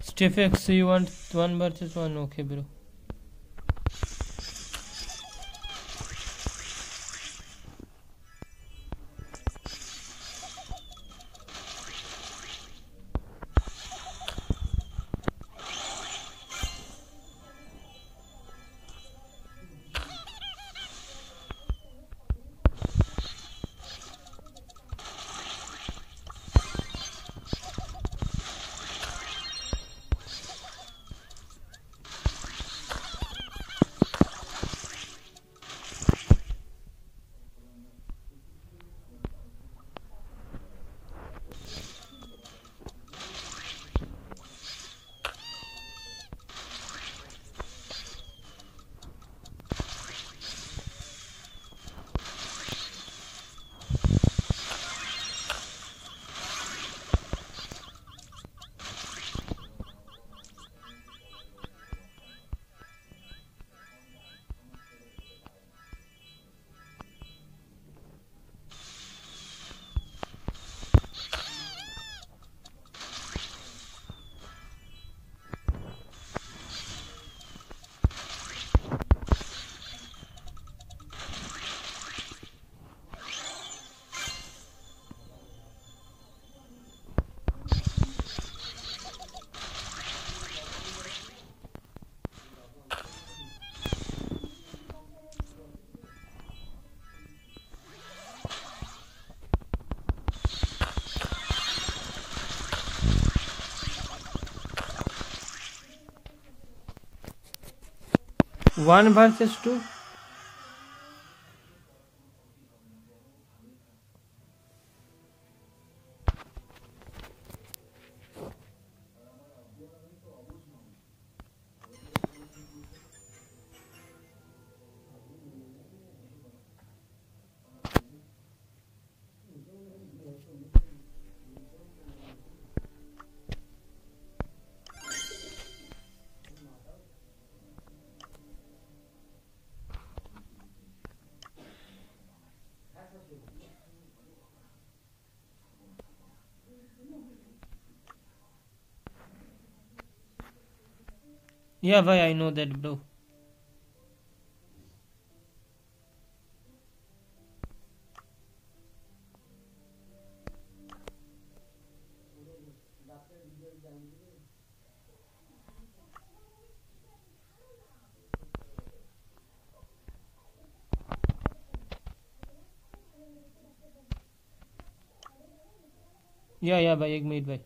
Stiff X, you want one versus one? Okay, bro. One versus two? Yeah, why I know that, bro. या या भाई एक minute भाई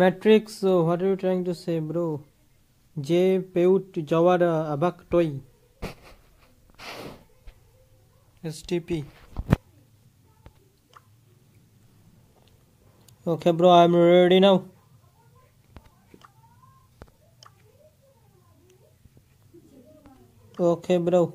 Matrix, uh, what are you trying to say, bro? J. Peut Jawara Abak Toy. STP. Okay, bro, I'm ready now. Okay, bro.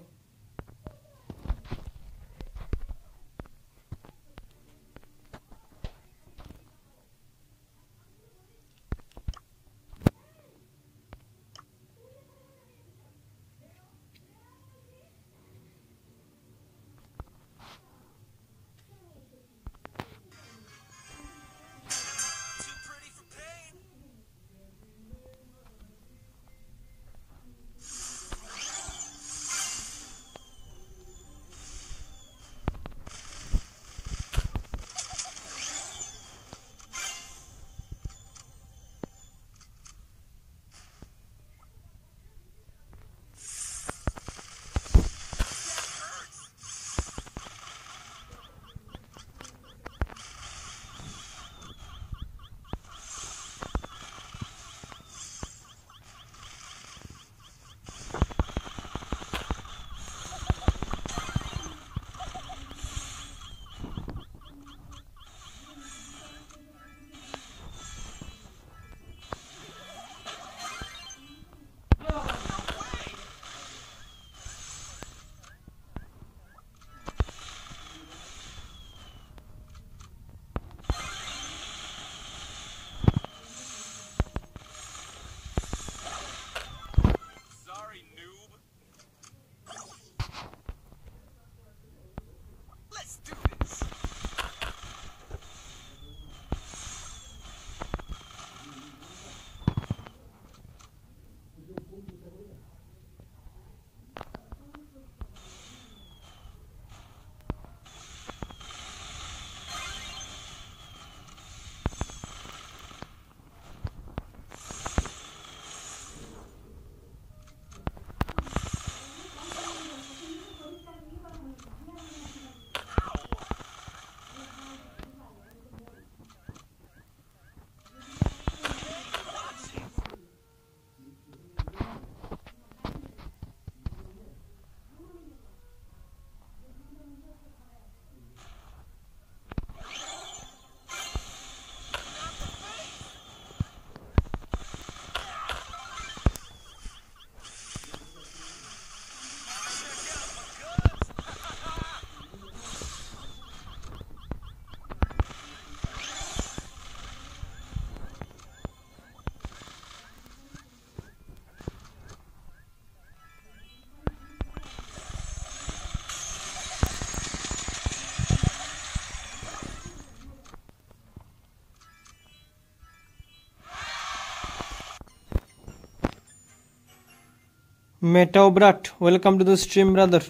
Metaobrat, welcome to the stream, brother.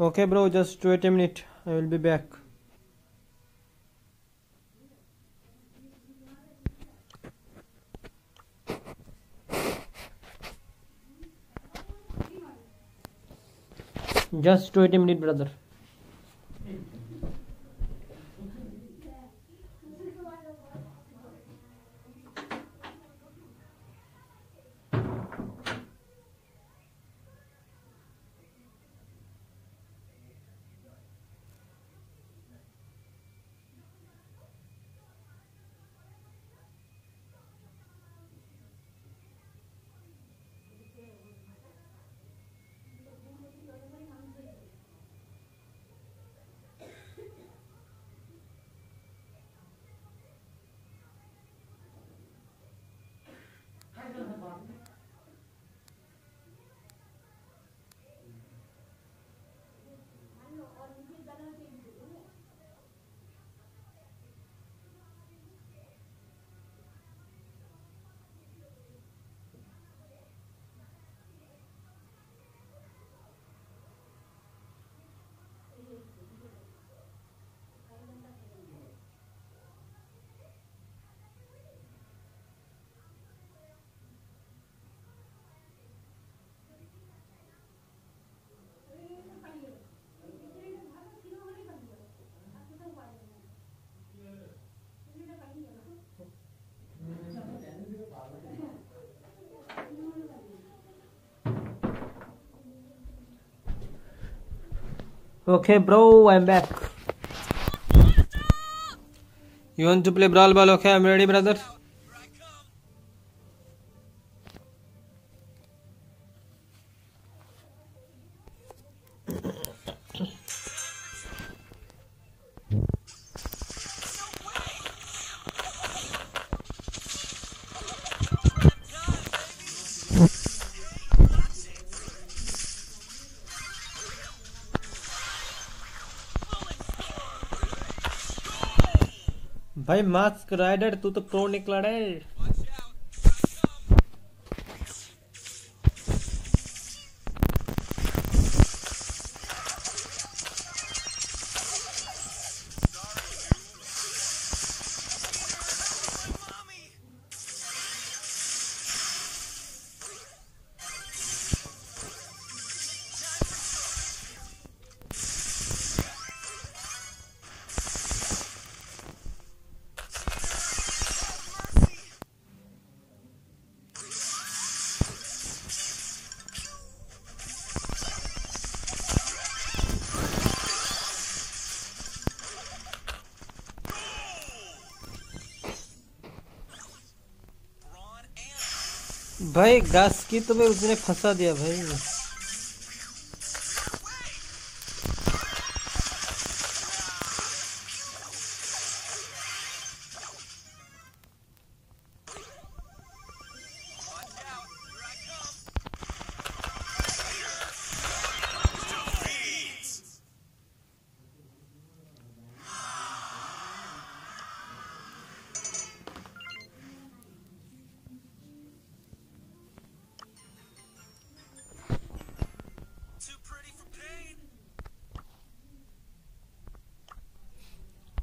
Okay, bro, just wait a minute. I will be back. Just wait a minute, brother. Okay, bro, I'm back. You want to play Brawl Ball? Okay, I'm ready, brother. भाई mask rider तू तो pro निकला रे। भाई घास की तो मैं उसने फंसा दिया भाई।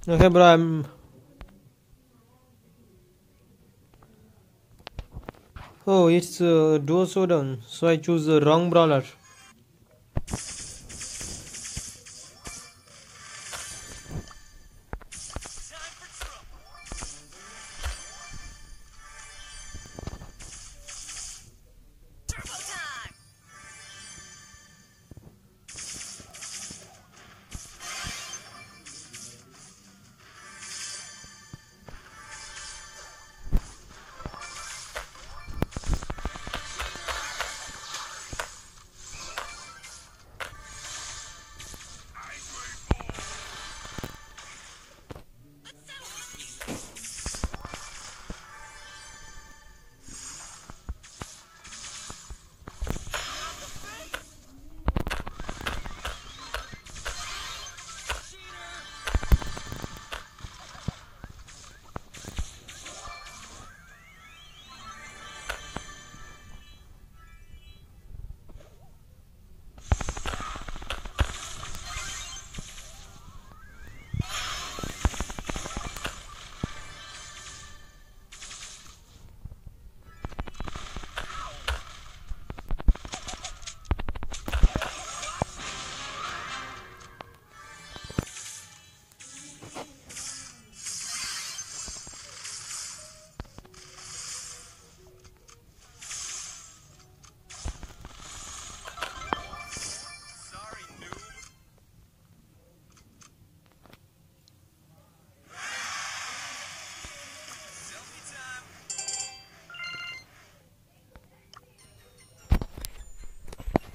Okay, bro, I'm. Oh, it's uh, duo showdown, so I choose the wrong brawler.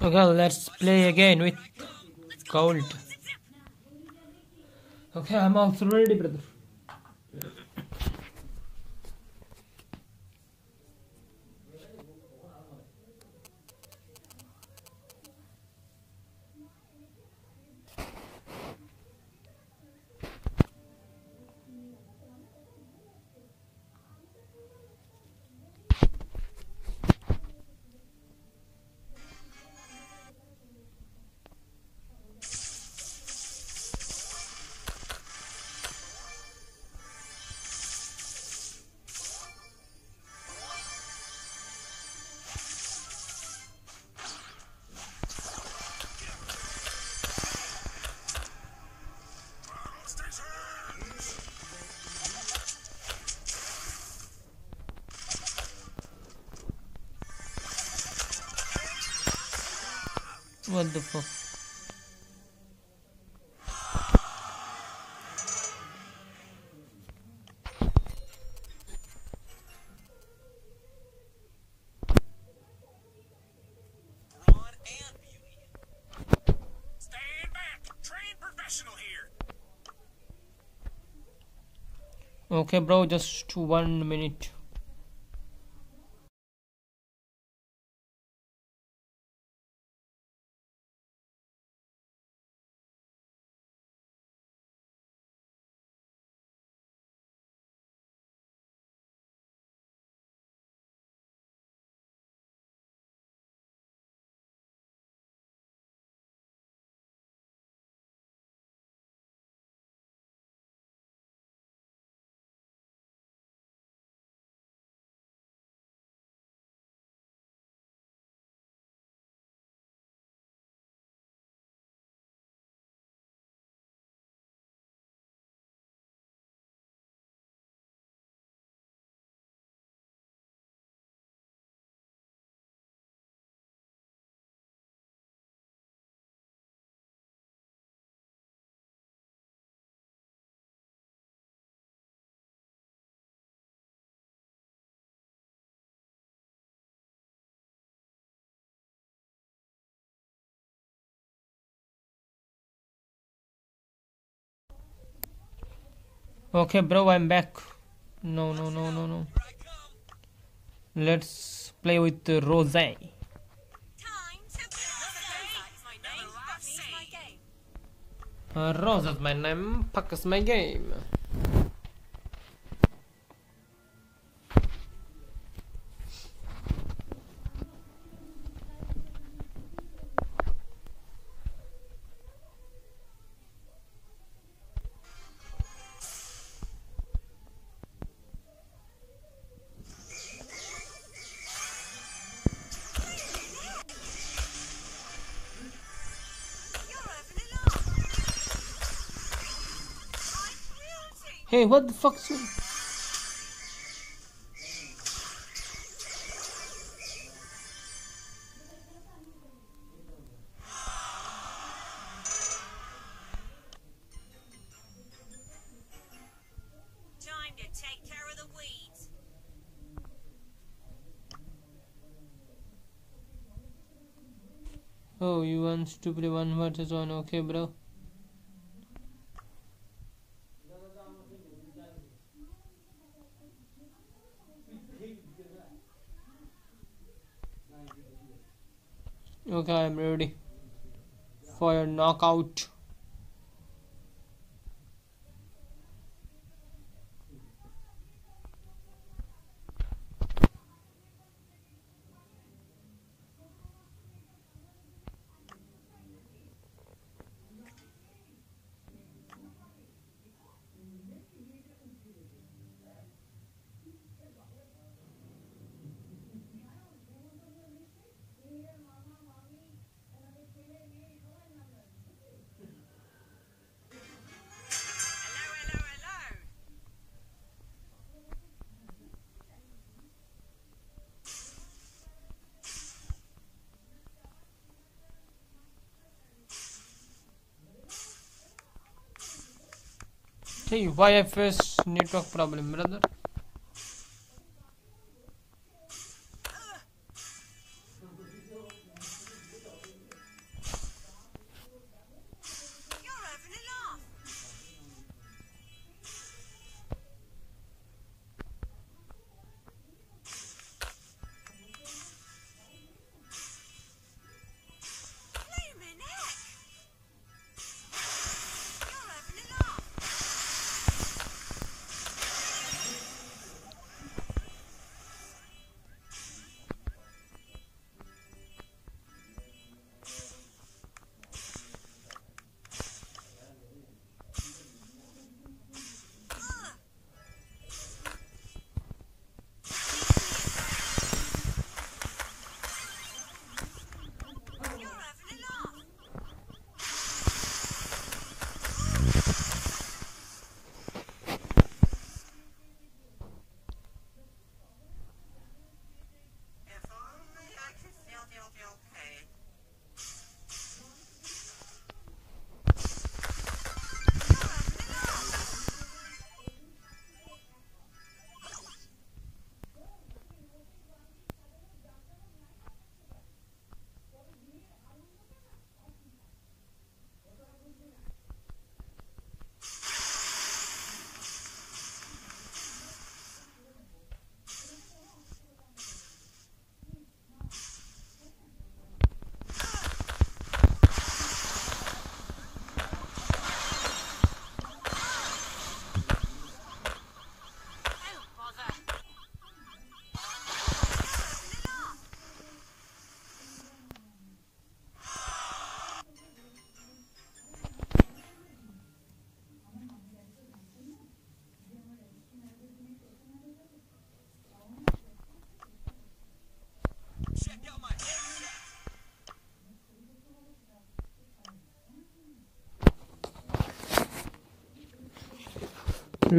Okay, let's play again with gold. Okay, I'm also ready, brother. What the fuck? Okay, bro, just one minute. Okay, bro, I'm back. No, no, no, no, no. Let's play with uh, Rose. Uh, Rose is my name. Puck is my game. Hey, what the fuck? Time to take care of the weeds. Oh, you want to play one versus one? Okay, bro. Okay, I'm ready for your ठीक wifi S network problem brother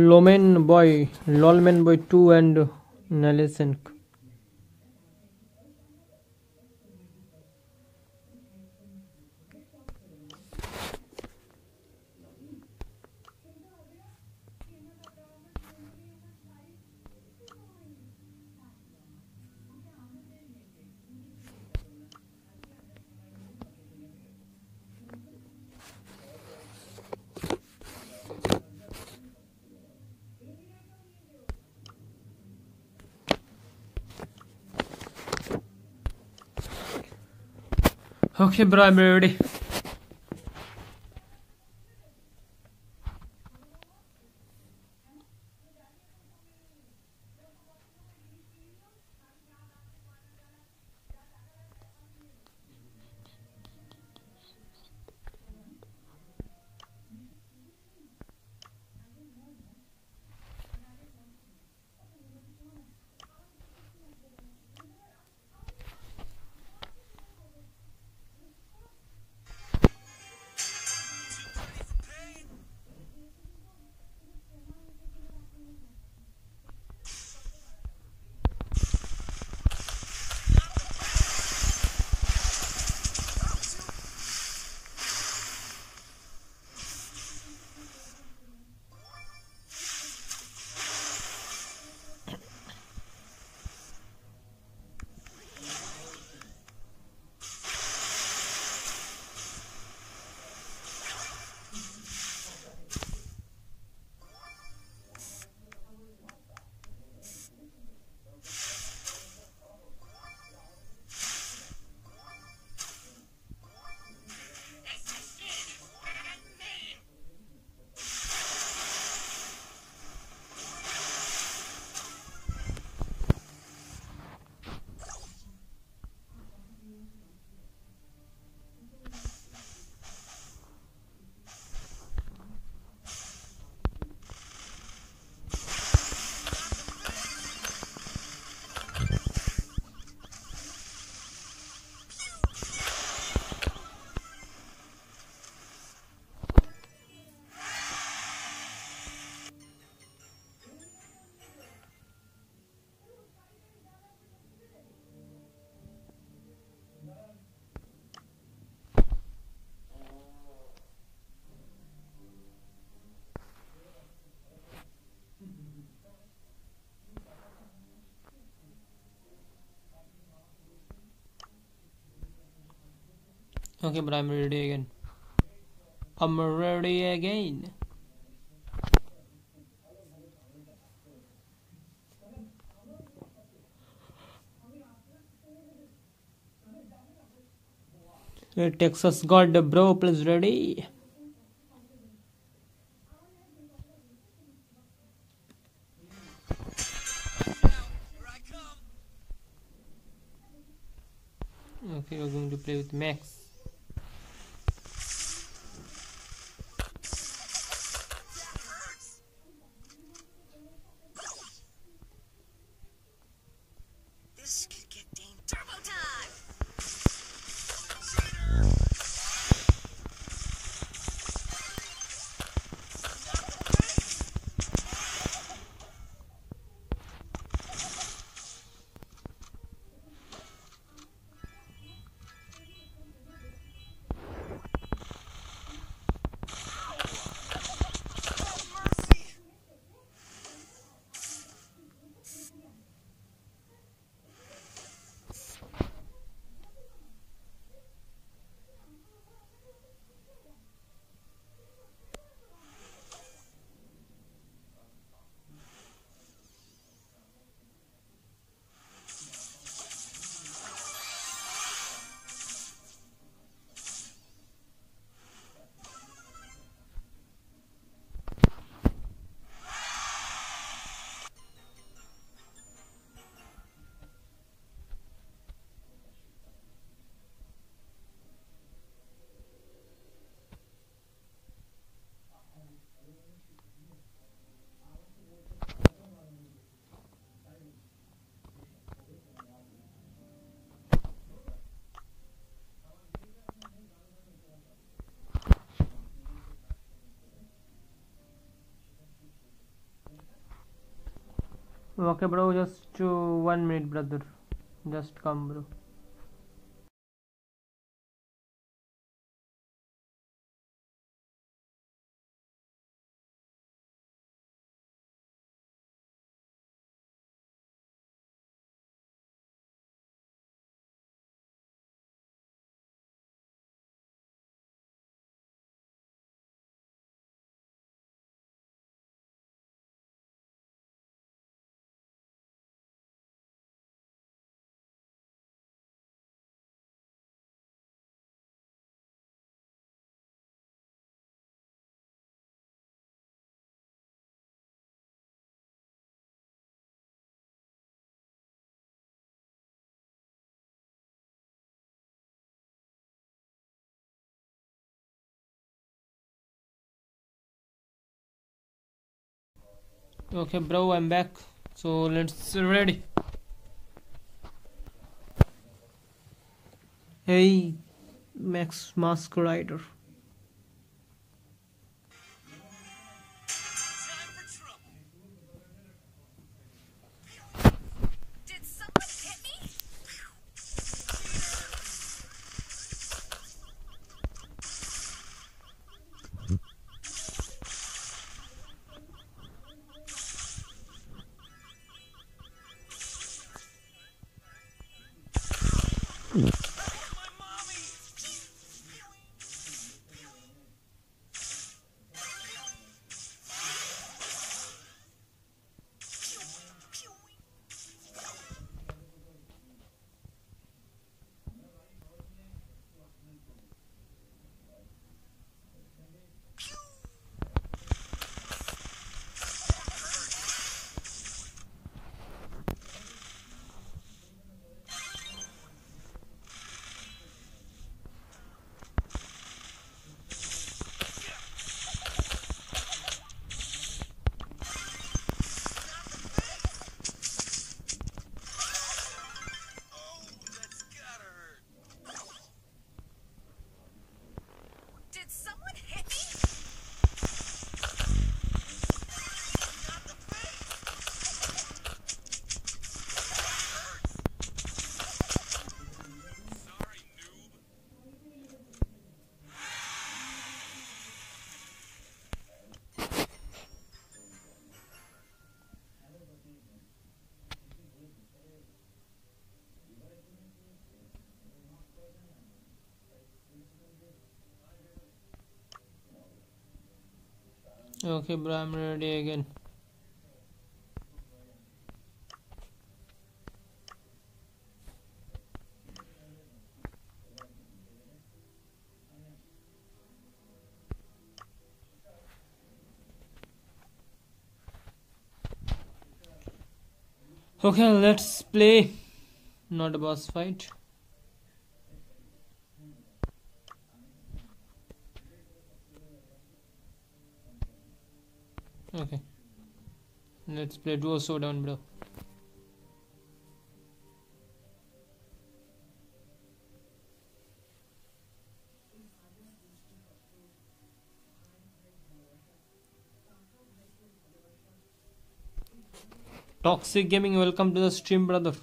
লমেন বয় ললমেন বয় two and নেলেচেণ্ট Okay, bro, Okay, but I'm ready again. I'm ready again. Texas got the bro, please ready. Okay, we're going to play with Max. Okay, bro. Just one minute, brother. Just come, bro. Okay, bro. I'm back. So let's ready. Hey, Max Mask Rider. Okay, bro. I'm ready again. Okay, let's play. Not a boss fight. Okay. Let's play duo showdown, bro. Toxic Gaming, welcome to the stream, brother.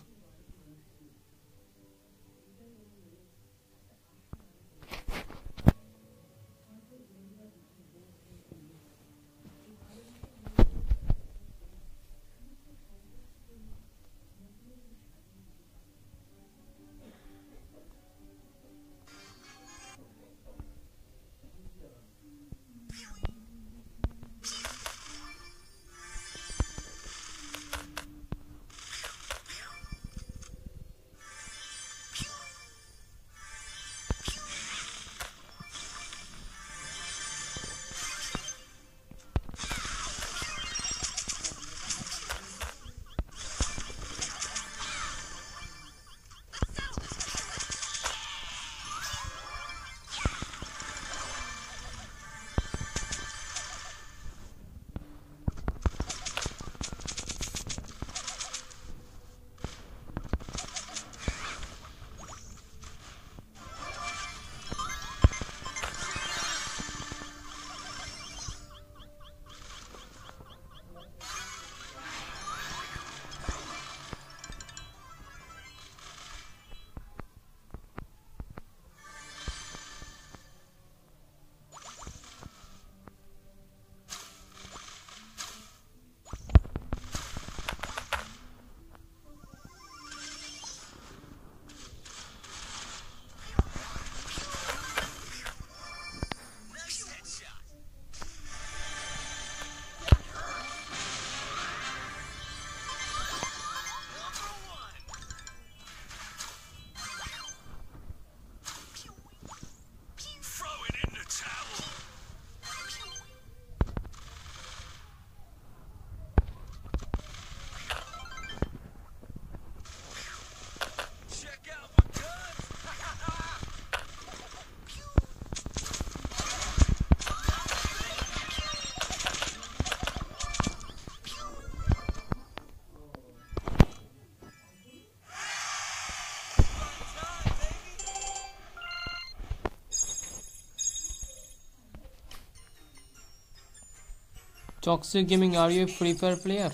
Toxic Gaming, are you a Free Fire player?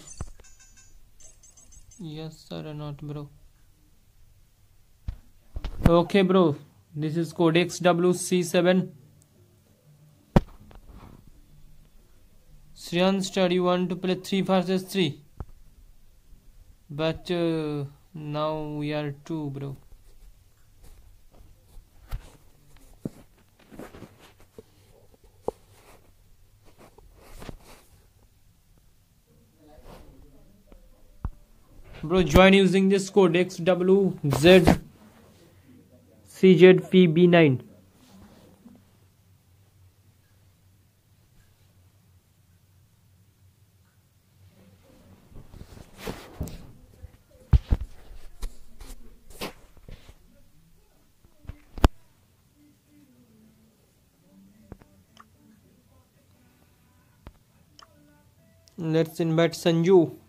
Yes, sir, or not, bro. Okay, bro. This is Codex WC7. Sriyan you want to play 3 versus 3? But uh, now we are 2, bro. Bro, join using this Codex WZ CZPB9. Let's invite Sanju.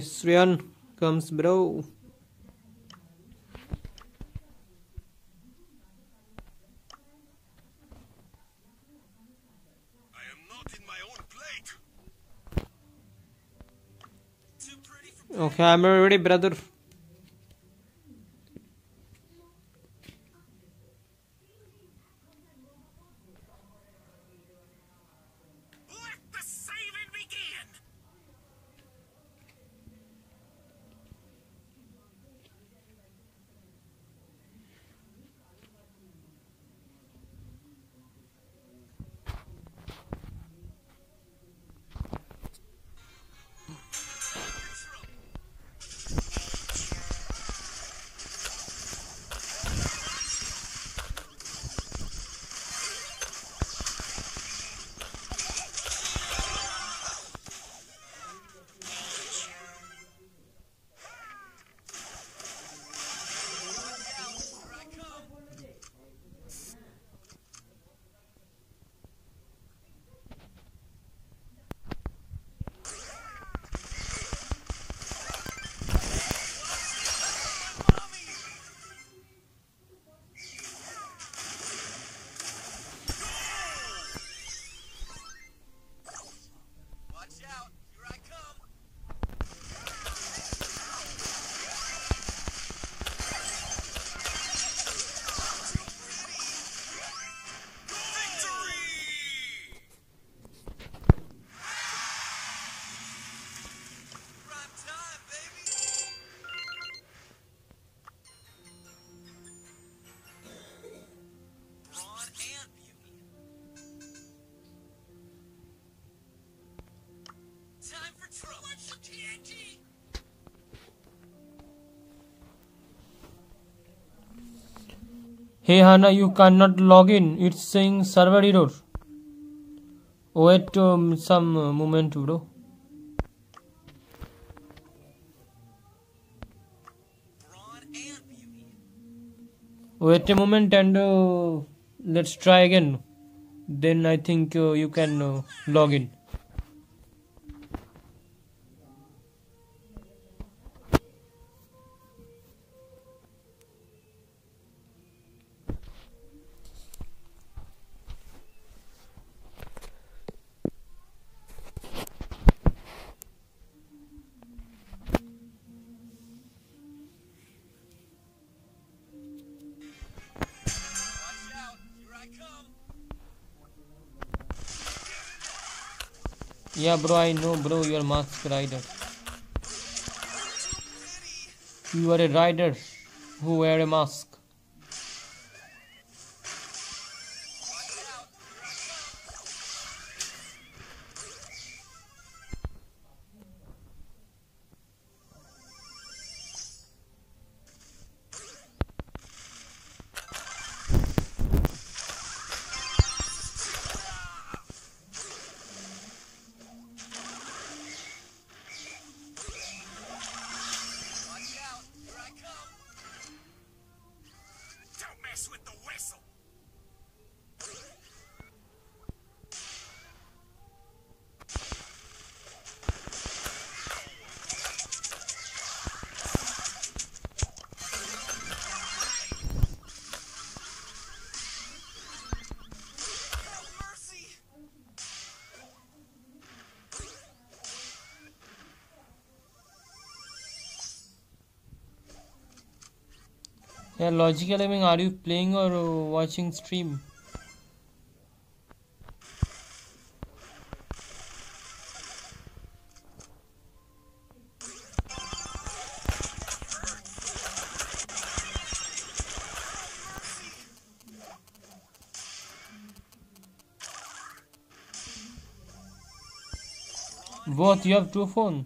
Too comes, bro. Okay, I'm ready, brother. Hey Hana, you cannot log in. It's saying server error. Wait um, some moment, bro. Wait a moment and uh, let's try again. Then I think uh, you can uh, log in. Yeah, bro, I know, bro. You are a mask rider. You are a rider who wear a mask. Yeah, logical. I mean, are you playing or uh, watching stream? Both, you have two phone.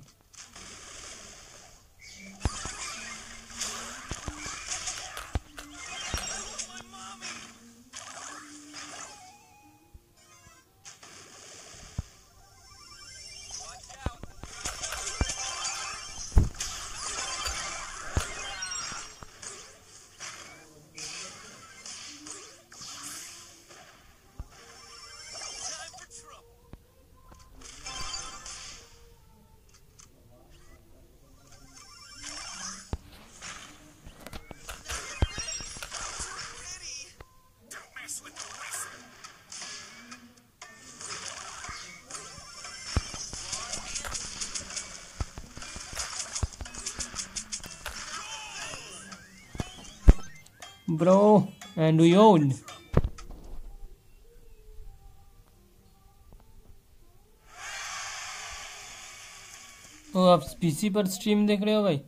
And we own. ओ आप PC पर stream देख रहे हो भाई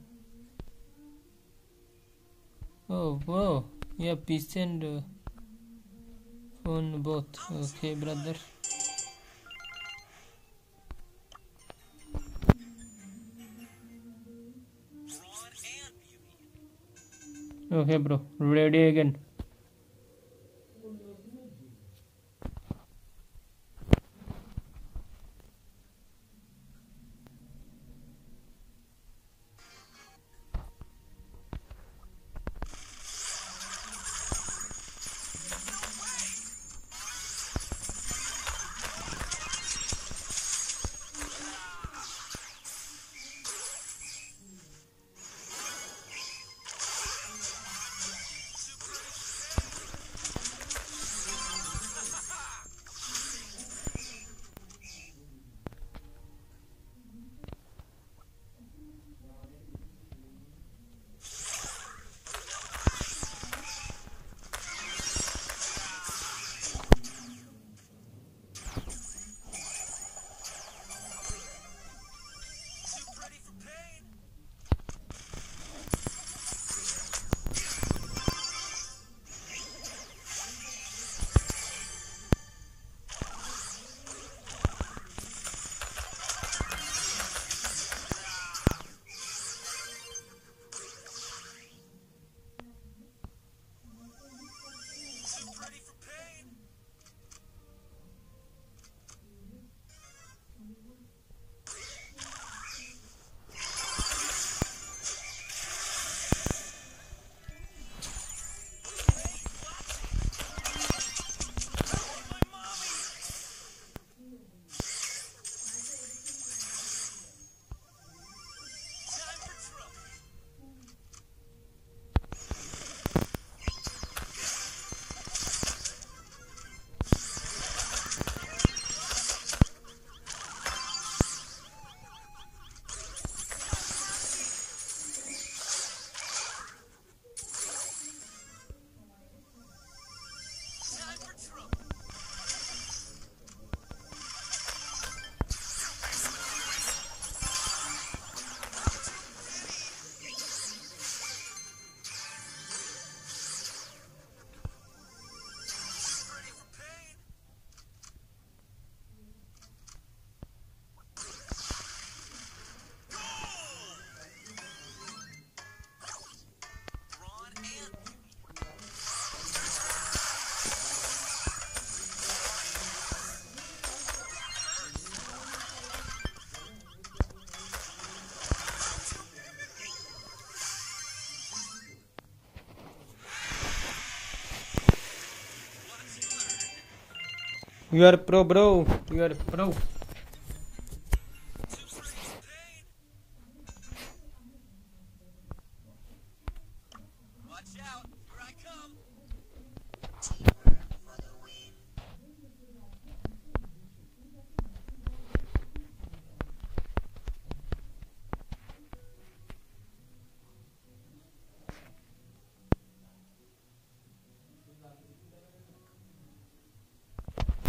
ओ वो या PC and phone both okay brother Okay, bro. Ready again. You are pro, bro. You are pro.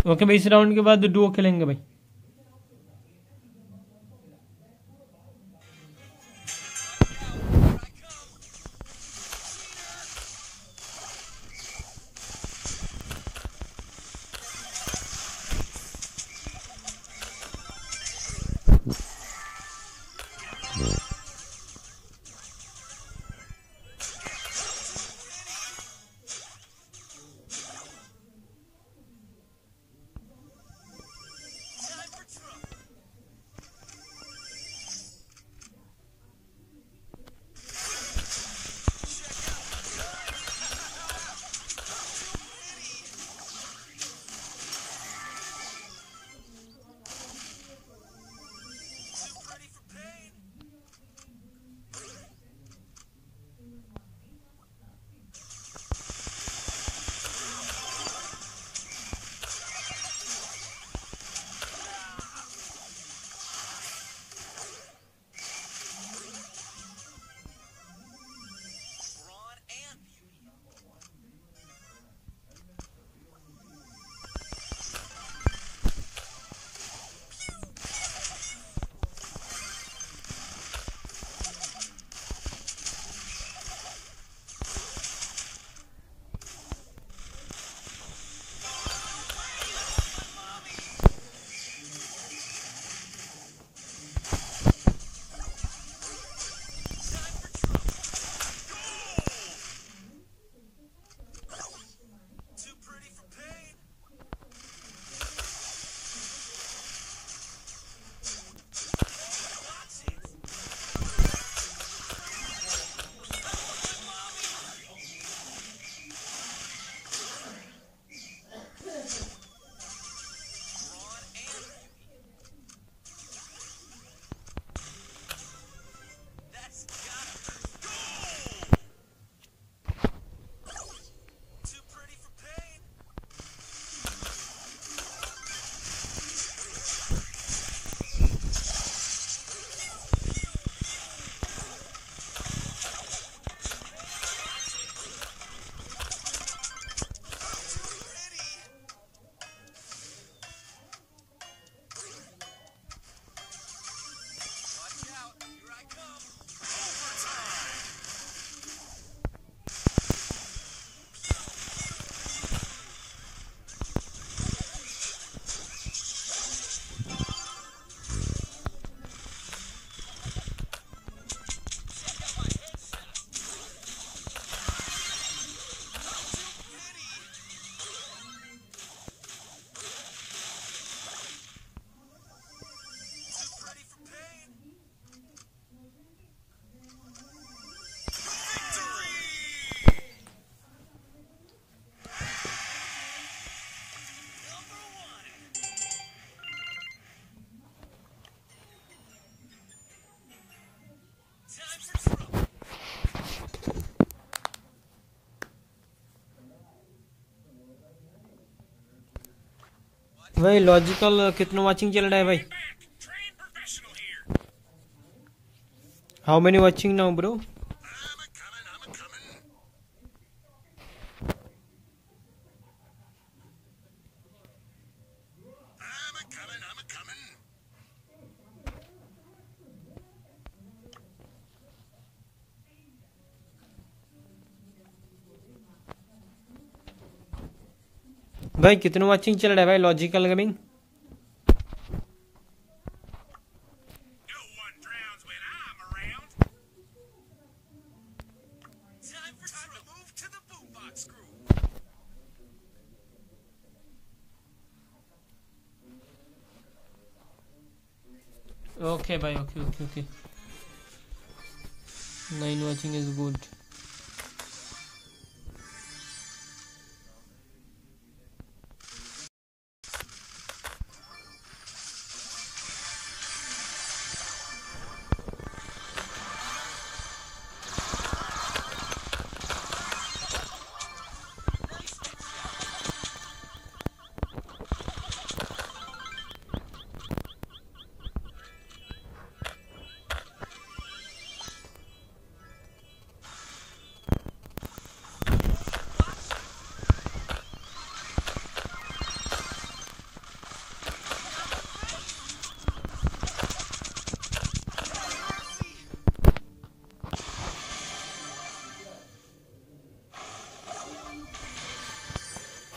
Okay भाई इस राउंड के बाद डुओ खेलेंगे भाई। भाई लॉजिकल कितना वाचिंग चल रहा है भाई. How many watching now bro भाई कितना वाचिंग चल रहा है भाई logical gaming No one drowns when I'm around. Time for Time to trouble. move to the boombox groove. Okay भाई okay okay okay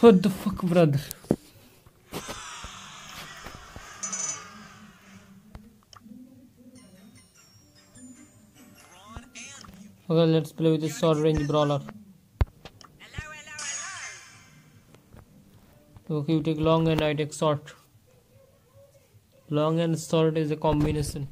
What the fuck, brother? Okay, let's play with this short range brawler. Okay, you take long and I take short. Long and short is a combination.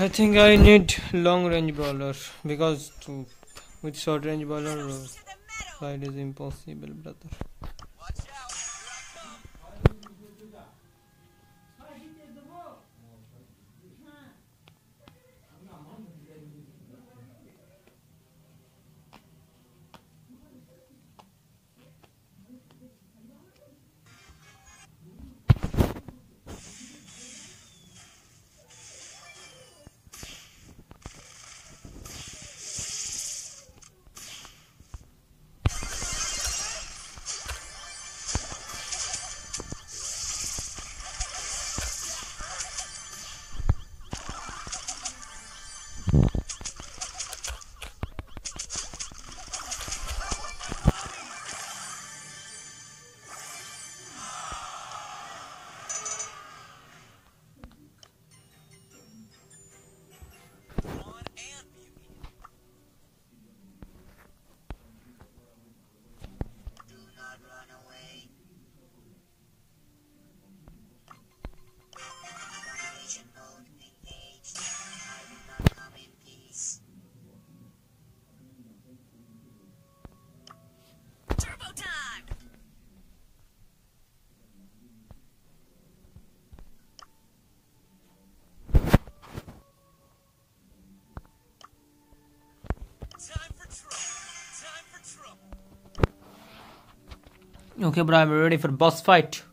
I think I need long range brawler because to, with short range brawler uh, fight is impossible, brother. Okay, bro, I'm ready for boss fight.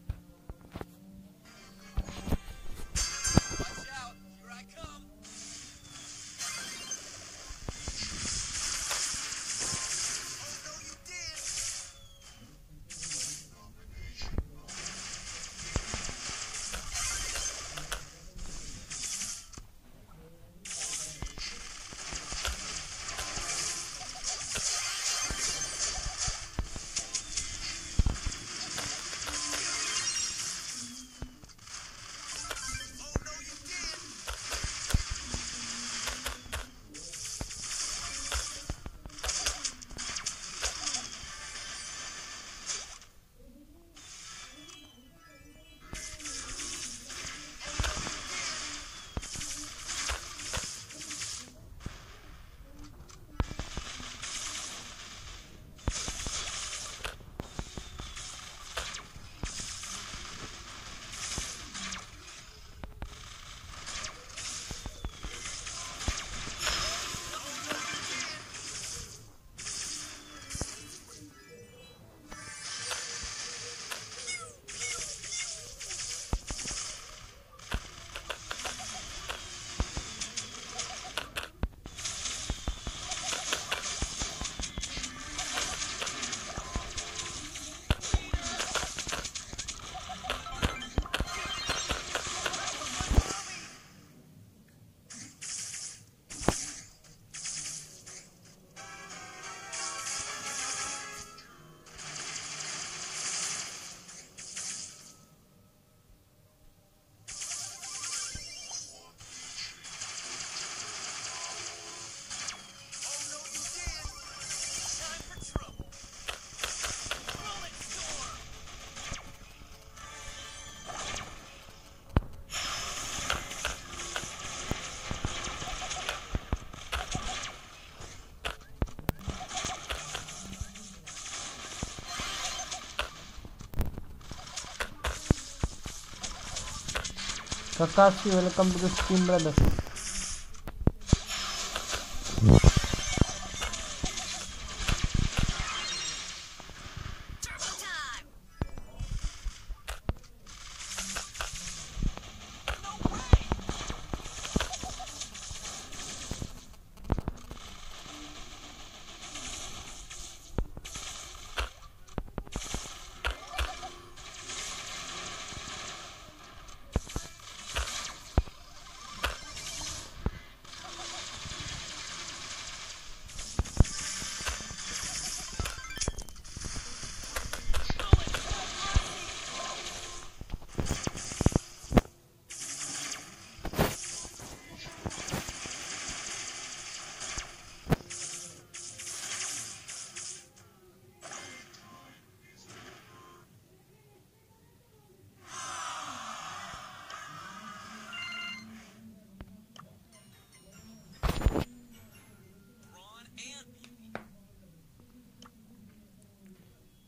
Kakashi, welcome to the stream, brother.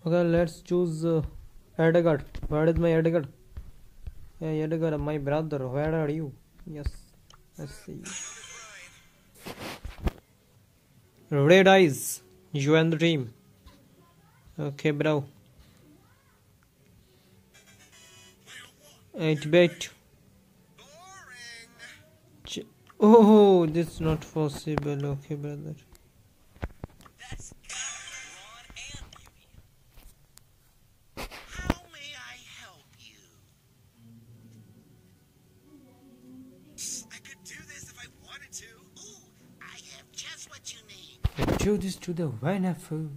Okay, let's choose uh, Edgar. Where is my Edgar? Yeah, Edgar, my brother. Where are you? Yes, let's see. Red eyes. You and the. Okay, bro. 8 bit. Oh, this is not possible. Okay, brother. To the wonderful.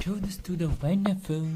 Do this to the wonderful.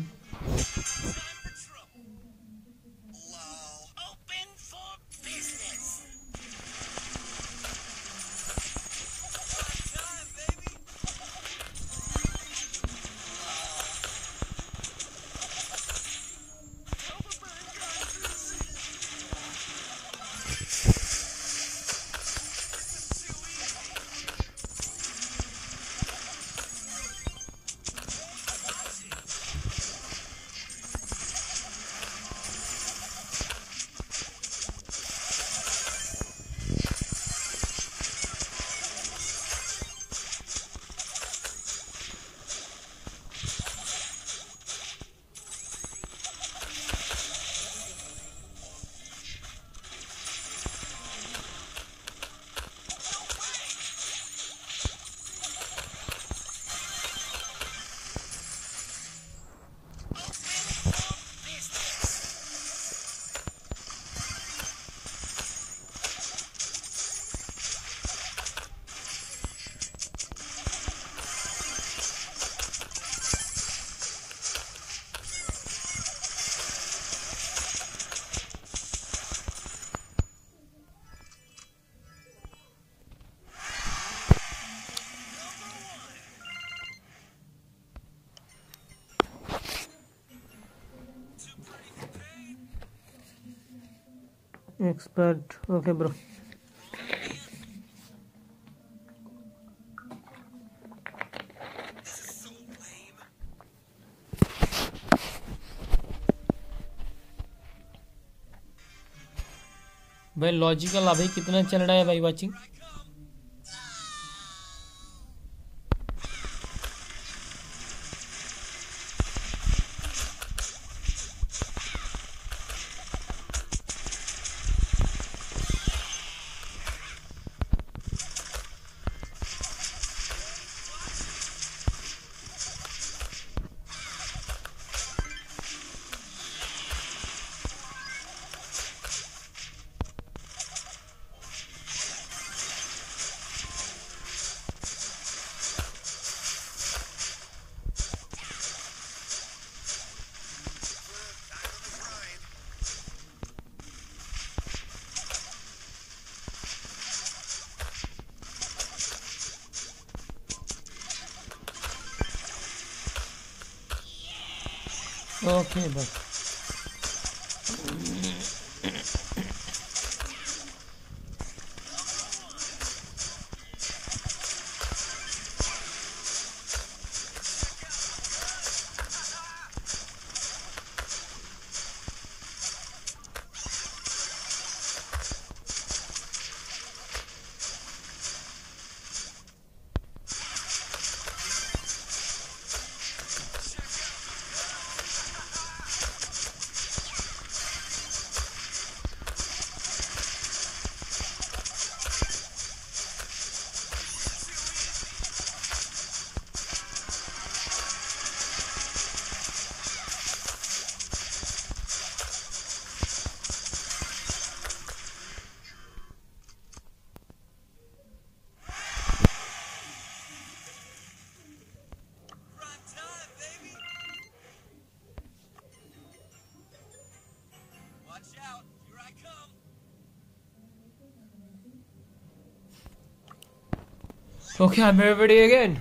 Expert okay bro भाई logical अभी कितना चल रहा है भाई watching Okay, but Okay, I'm ready again.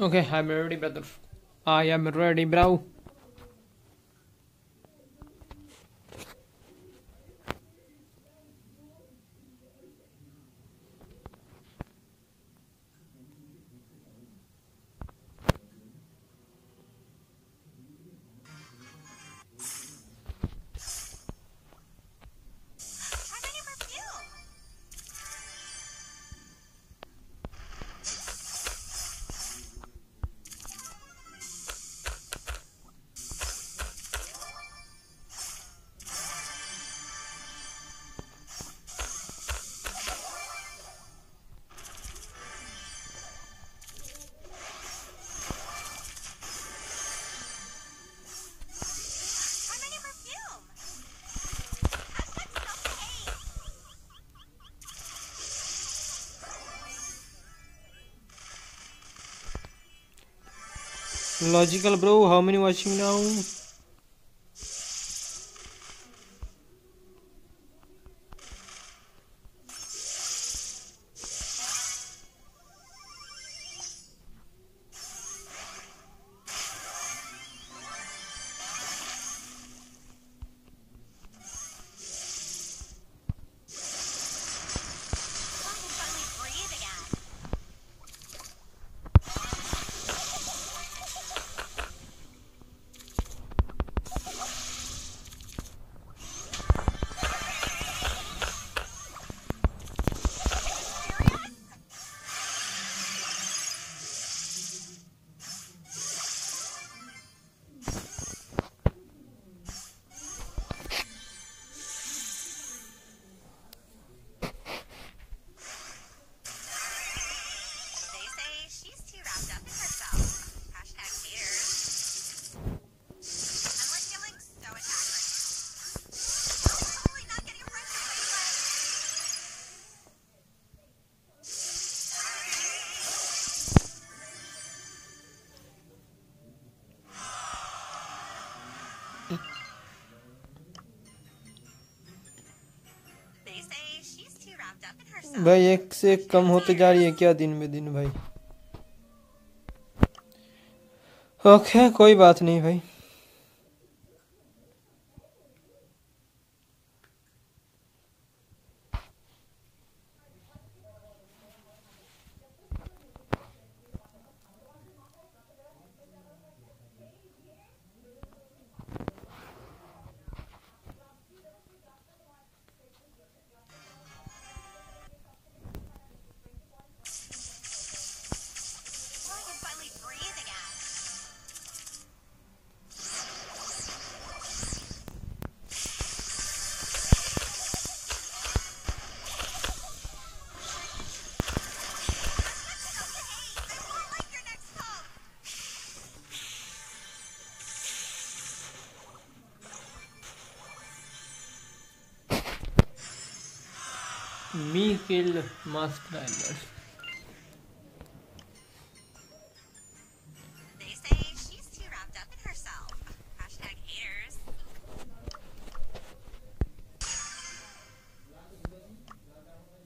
Okay, I'm ready, brother. I am ready, bro. Logical, bro. How many watching now? भाई, एक से एक कम होते जा रही है क्या दिन में दिन भाई? ओके, कोई बात नहीं भाई। Haters.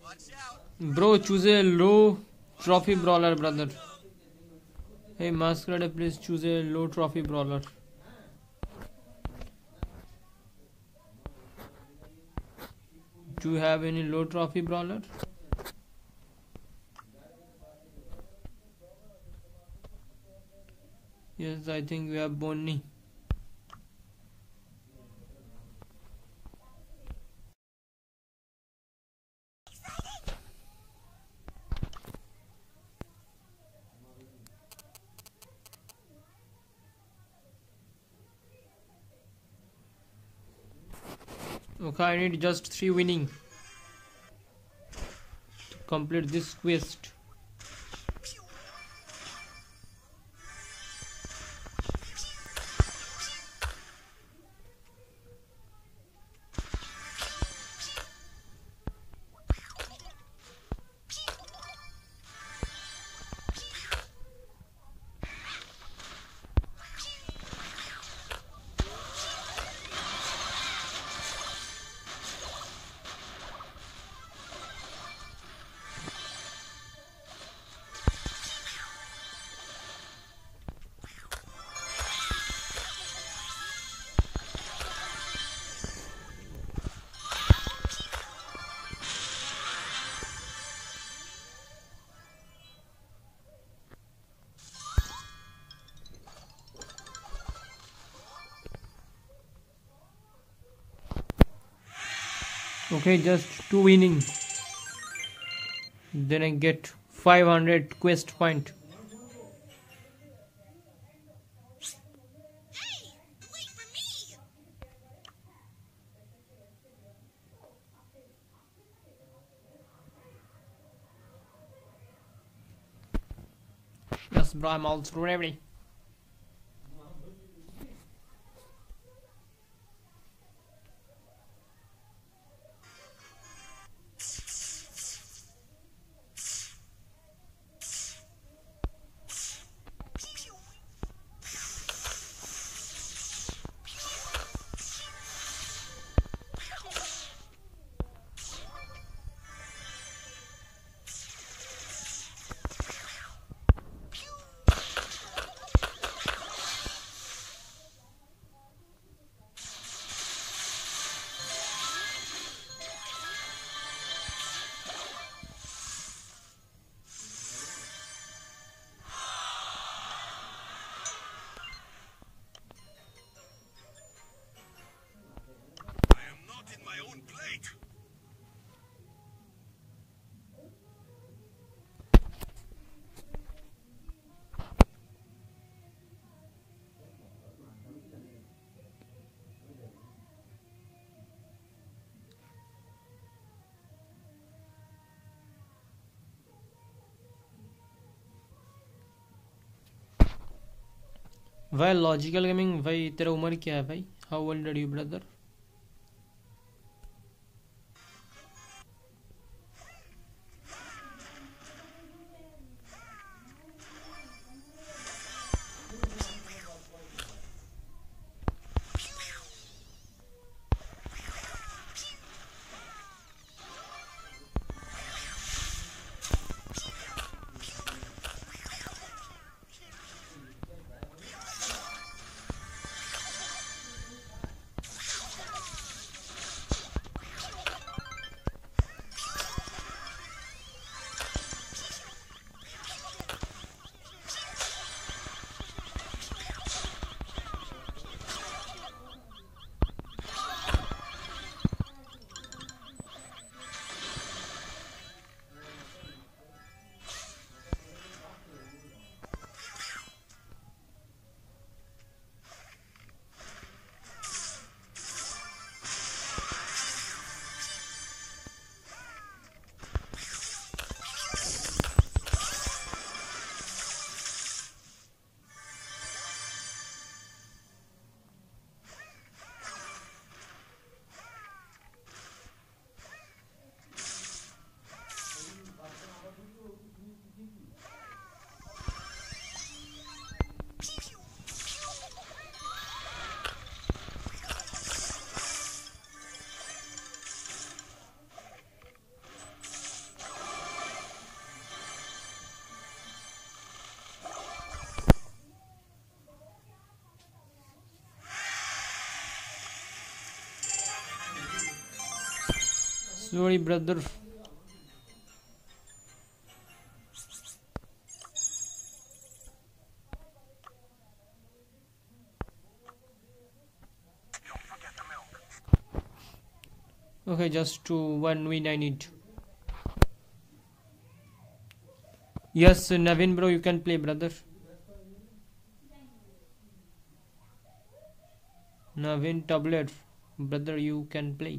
Watch out. Bro, choose a low trophy brawler, brother. Hey, Mask Rider, please choose a low trophy brawler. Do you have any low trophy brawler? Yes, I think we have Bonnie. I need just three winning to complete this quest. Okay, just two winning. Then I get 500 quest point. Yes, bro, I'm also ready. I भाई logical gaming भाई तेरा उम्र क्या है भाई? How old are you brother sorry brother. Okay just to one win i need. Yes navin bro you can play brother. Navin tablet brother you can play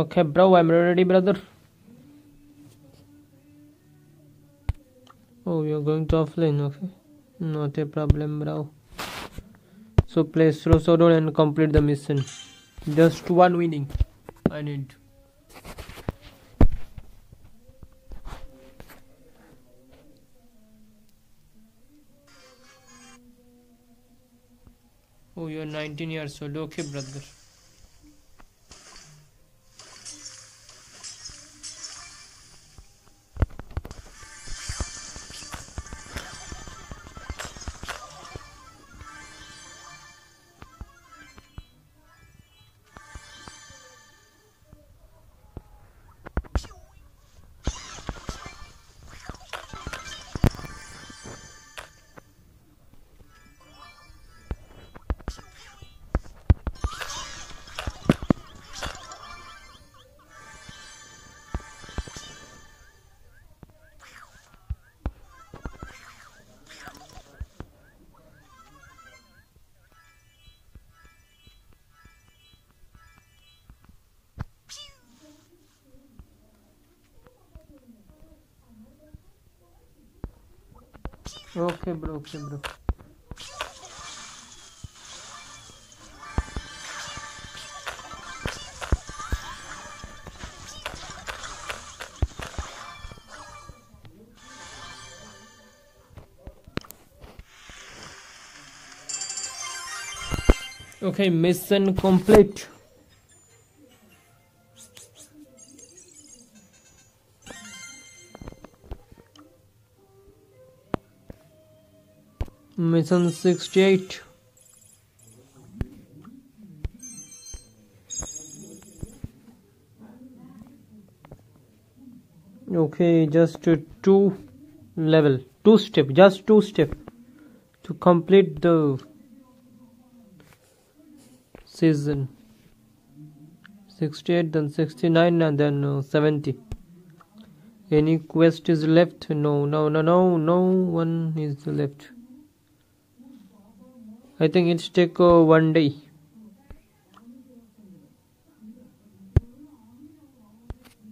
okay bro i'm ready brother. Oh you're going to offline okay. Not a problem bro. So play slow showdown and complete the mission. Just one winning. I need. Oh you're 19 years old. Okay brother okay bro okay bro okay mission complete mission 68 okay just two level two step just two step to complete the season. 68 then 69 and then uh, 70 any quest is left? No no no no no one is left i think it's take uh, one day.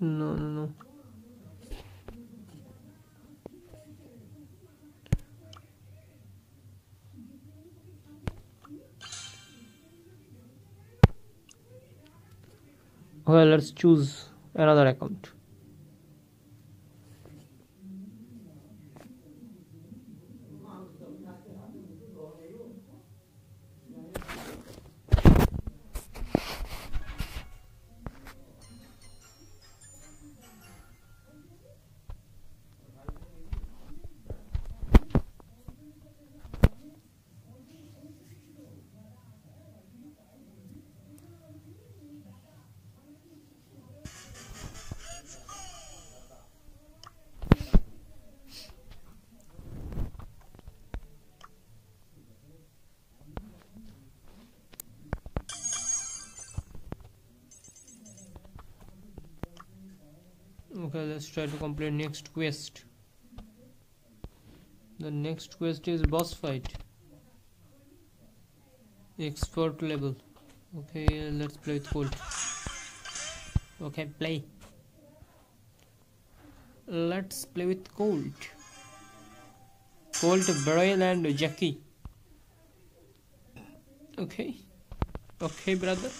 No no no. Okay let's choose another account okay let's try to complete next quest. The next quest is boss fight. Expert level. Okay let's play with colt okay play. Let's play with colt. Colt Braille and Jacky. Okay. Okay brother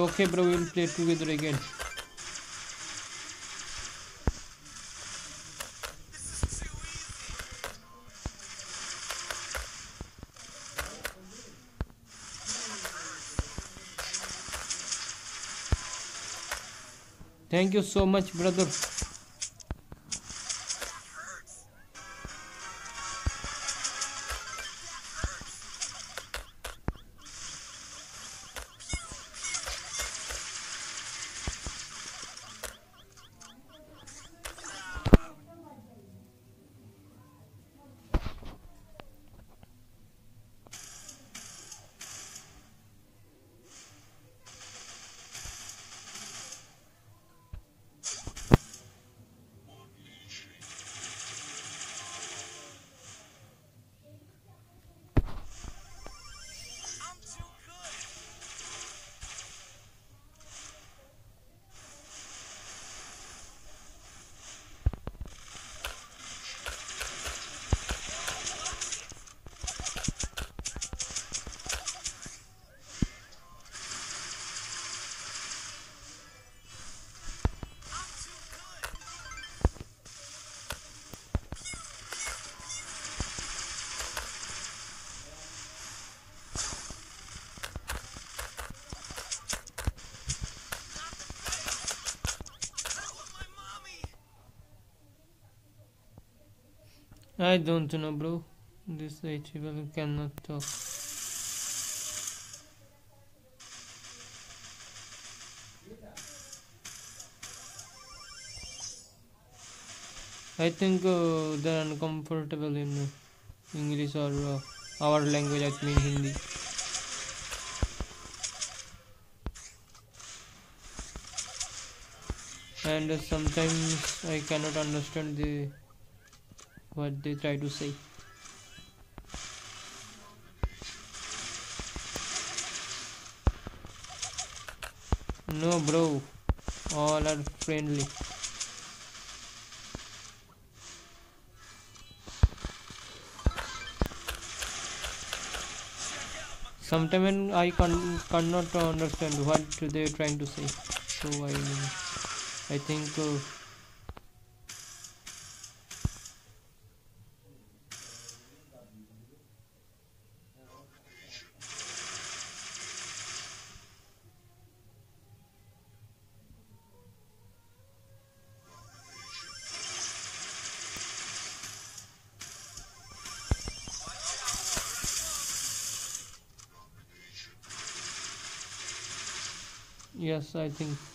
Okay, bro, we'll play together again. Thank you so much, brother. I don't know, bro. This HBL cannot talk. I think uh, they're uncomfortable in English or uh, our language, I mean Hindi. And uh, sometimes I cannot understand the what they try to say. No, bro. All are friendly. Sometimes I can cannot understand what they are trying to say. So I, I think. Uh, Yes, I think.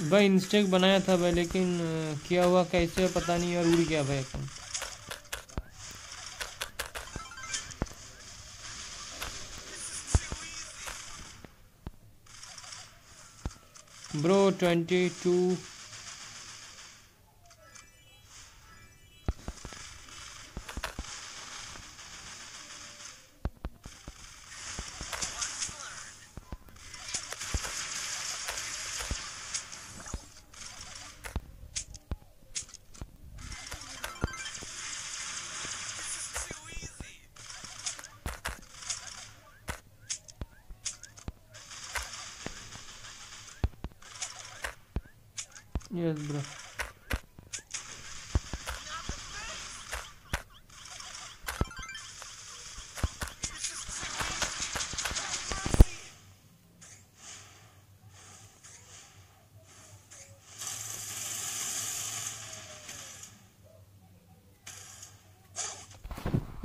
भाई इंस्टेक बनाया था भाई, लेकिन क्या हुआ कैसे पता नहीं, और उड़ गया भाई अपन twenty two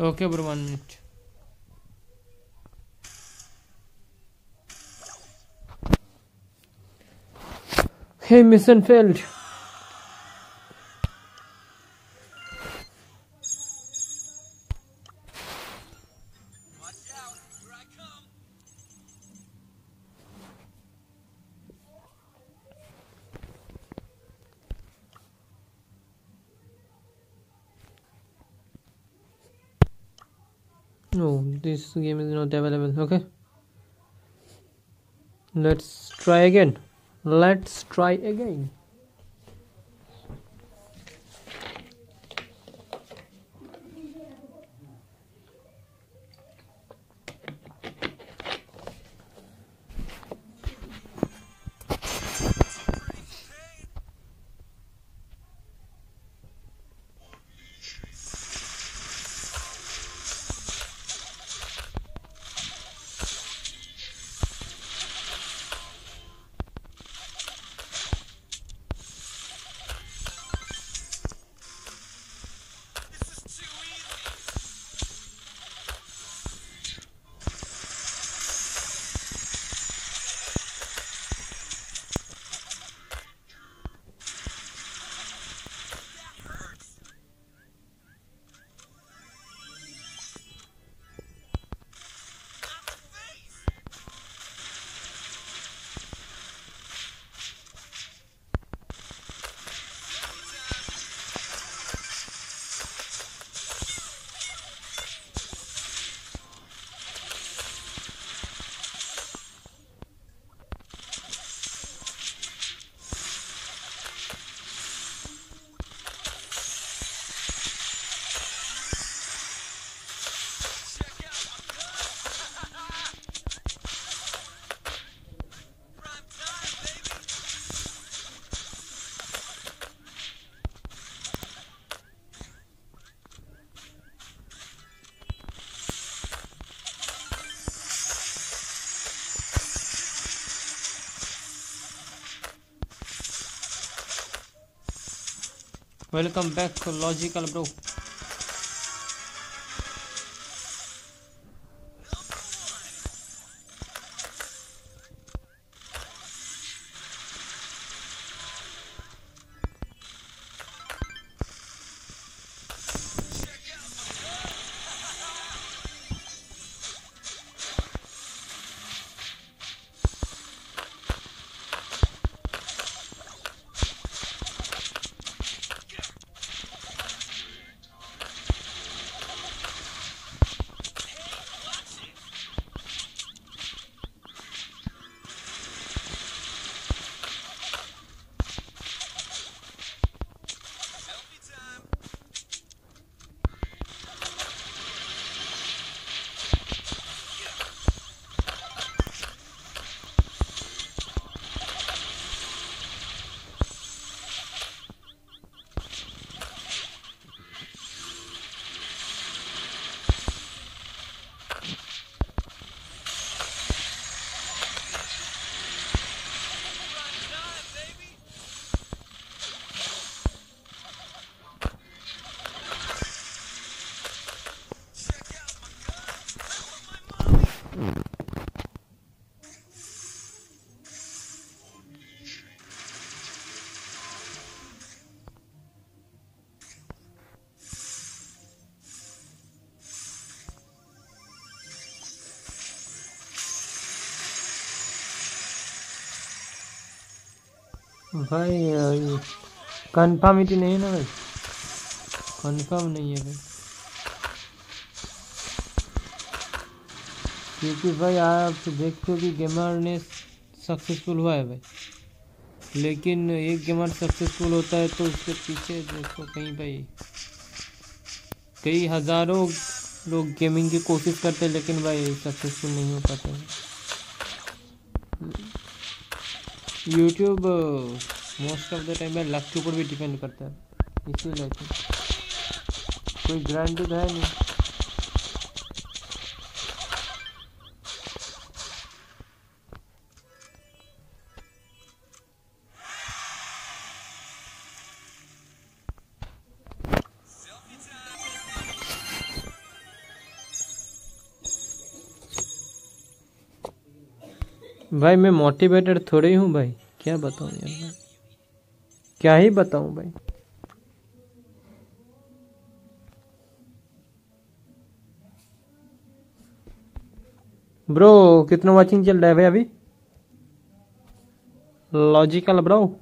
Okay, bro, one minute. Hey, mission failed. Not available. Okay. Let's try again. Let's try again. Welcome back to Logical Bro. भाई कंफर्मिटी नहीं है ना भाई। कंफर्म नहीं है भाई। क्योंकि भाई, आप देखते हो कि गेमर ने सक्सेसफुल हुआ है भाई। लेकिन एक गेमर सक्सेसफुल होता है तो उसके पीछे देखो कहीं भाई, कई हज़ारों लोग गेमिंग की कोशिश करते हैं, लेकिन भाई सक्सेसफुल नहीं हो पाते हैं। YouTube most of the time भाई लक के ऊपर भी डिपेंड करता है। इसीलिए तो कोई गारंटी तो है नहीं। भाई, मैं मोटिवेटेड थोड़ी ही हूँ भाई। क्या बताऊँ यार भाई क्या ही बताऊँ भाई? ब्रो कितना वाचिंग चल रहा है भाई अभी? Logical bro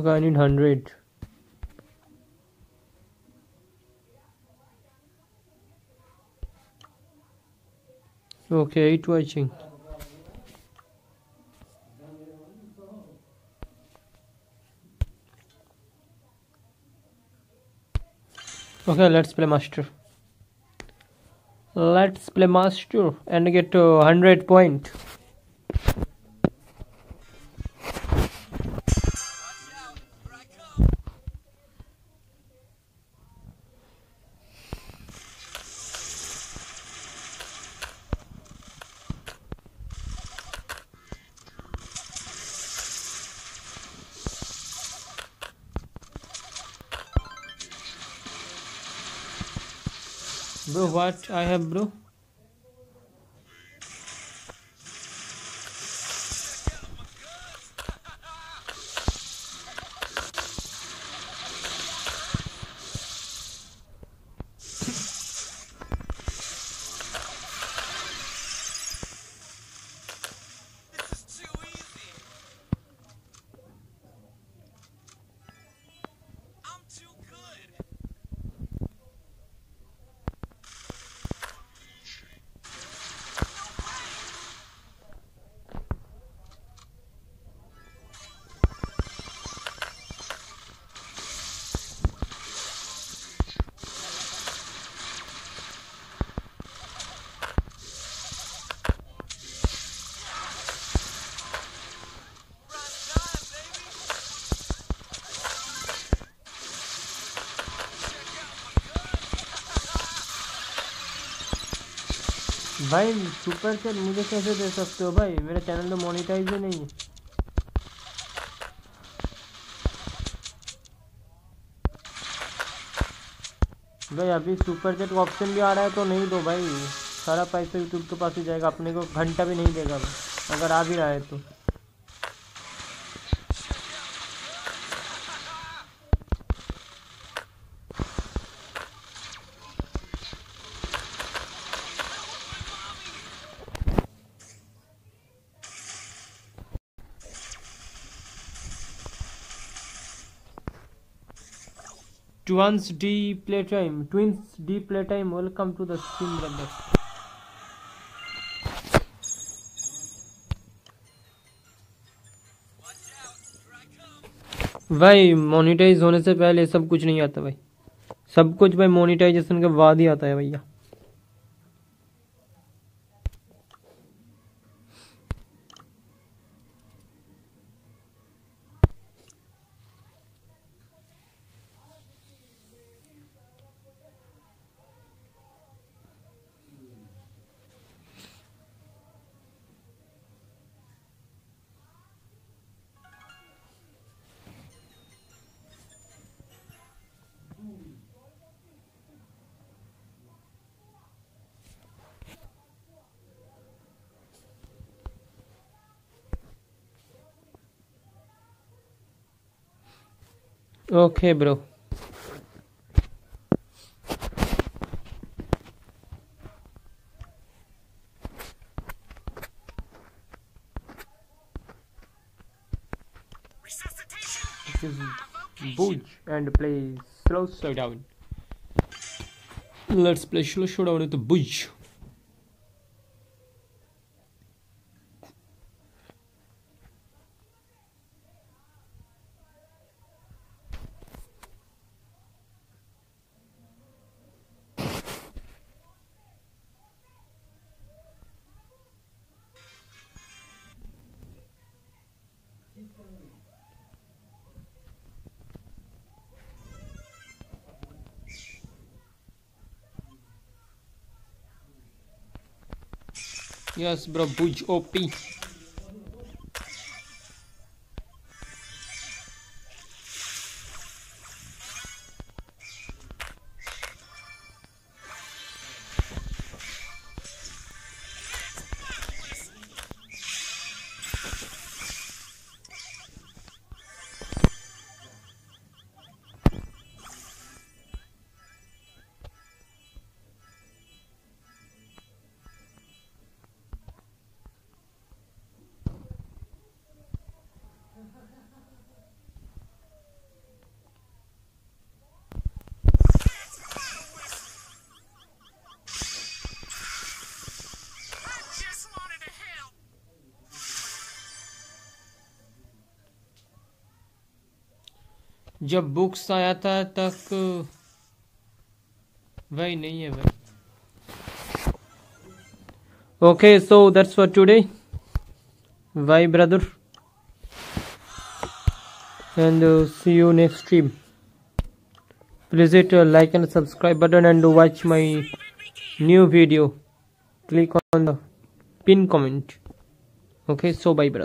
Okay, I need 100. Okay, 8 watching. Okay, let's play master. Let's play master and get to 100 point. sobrou. भाई सुपर चैट मुझे कैसे दे सकते हो भाई? मेरा चैनल तो मोनिटाइज ही नहीं है। भाई, अभी सुपर चैट का ऑप्शन भी आ रहा है तो नहीं दो भाई। सारा पैसा यूट्यूब के पास ही जाएगा, अपने को घंटा भी नहीं देगा अगर आ भी रहा है तो। Twins D play time twins D play time welcome to the screen brothers भाई मोनिटाइज होने से पहले सब कुछ नहीं आता भाई। सब कुछ भाई मोनिटाइजेशन के बाद ही आता है भैया। Okay, bro. And play slow showdown. Let's play slow showdown with the Yes, Brobude Open. जब बुक्स आया था तक, वही नहीं है भाई। Okay so that's for today why brother and see you next stream please it like and subscribe button and watch my new video click on the pin comment okay so bye brother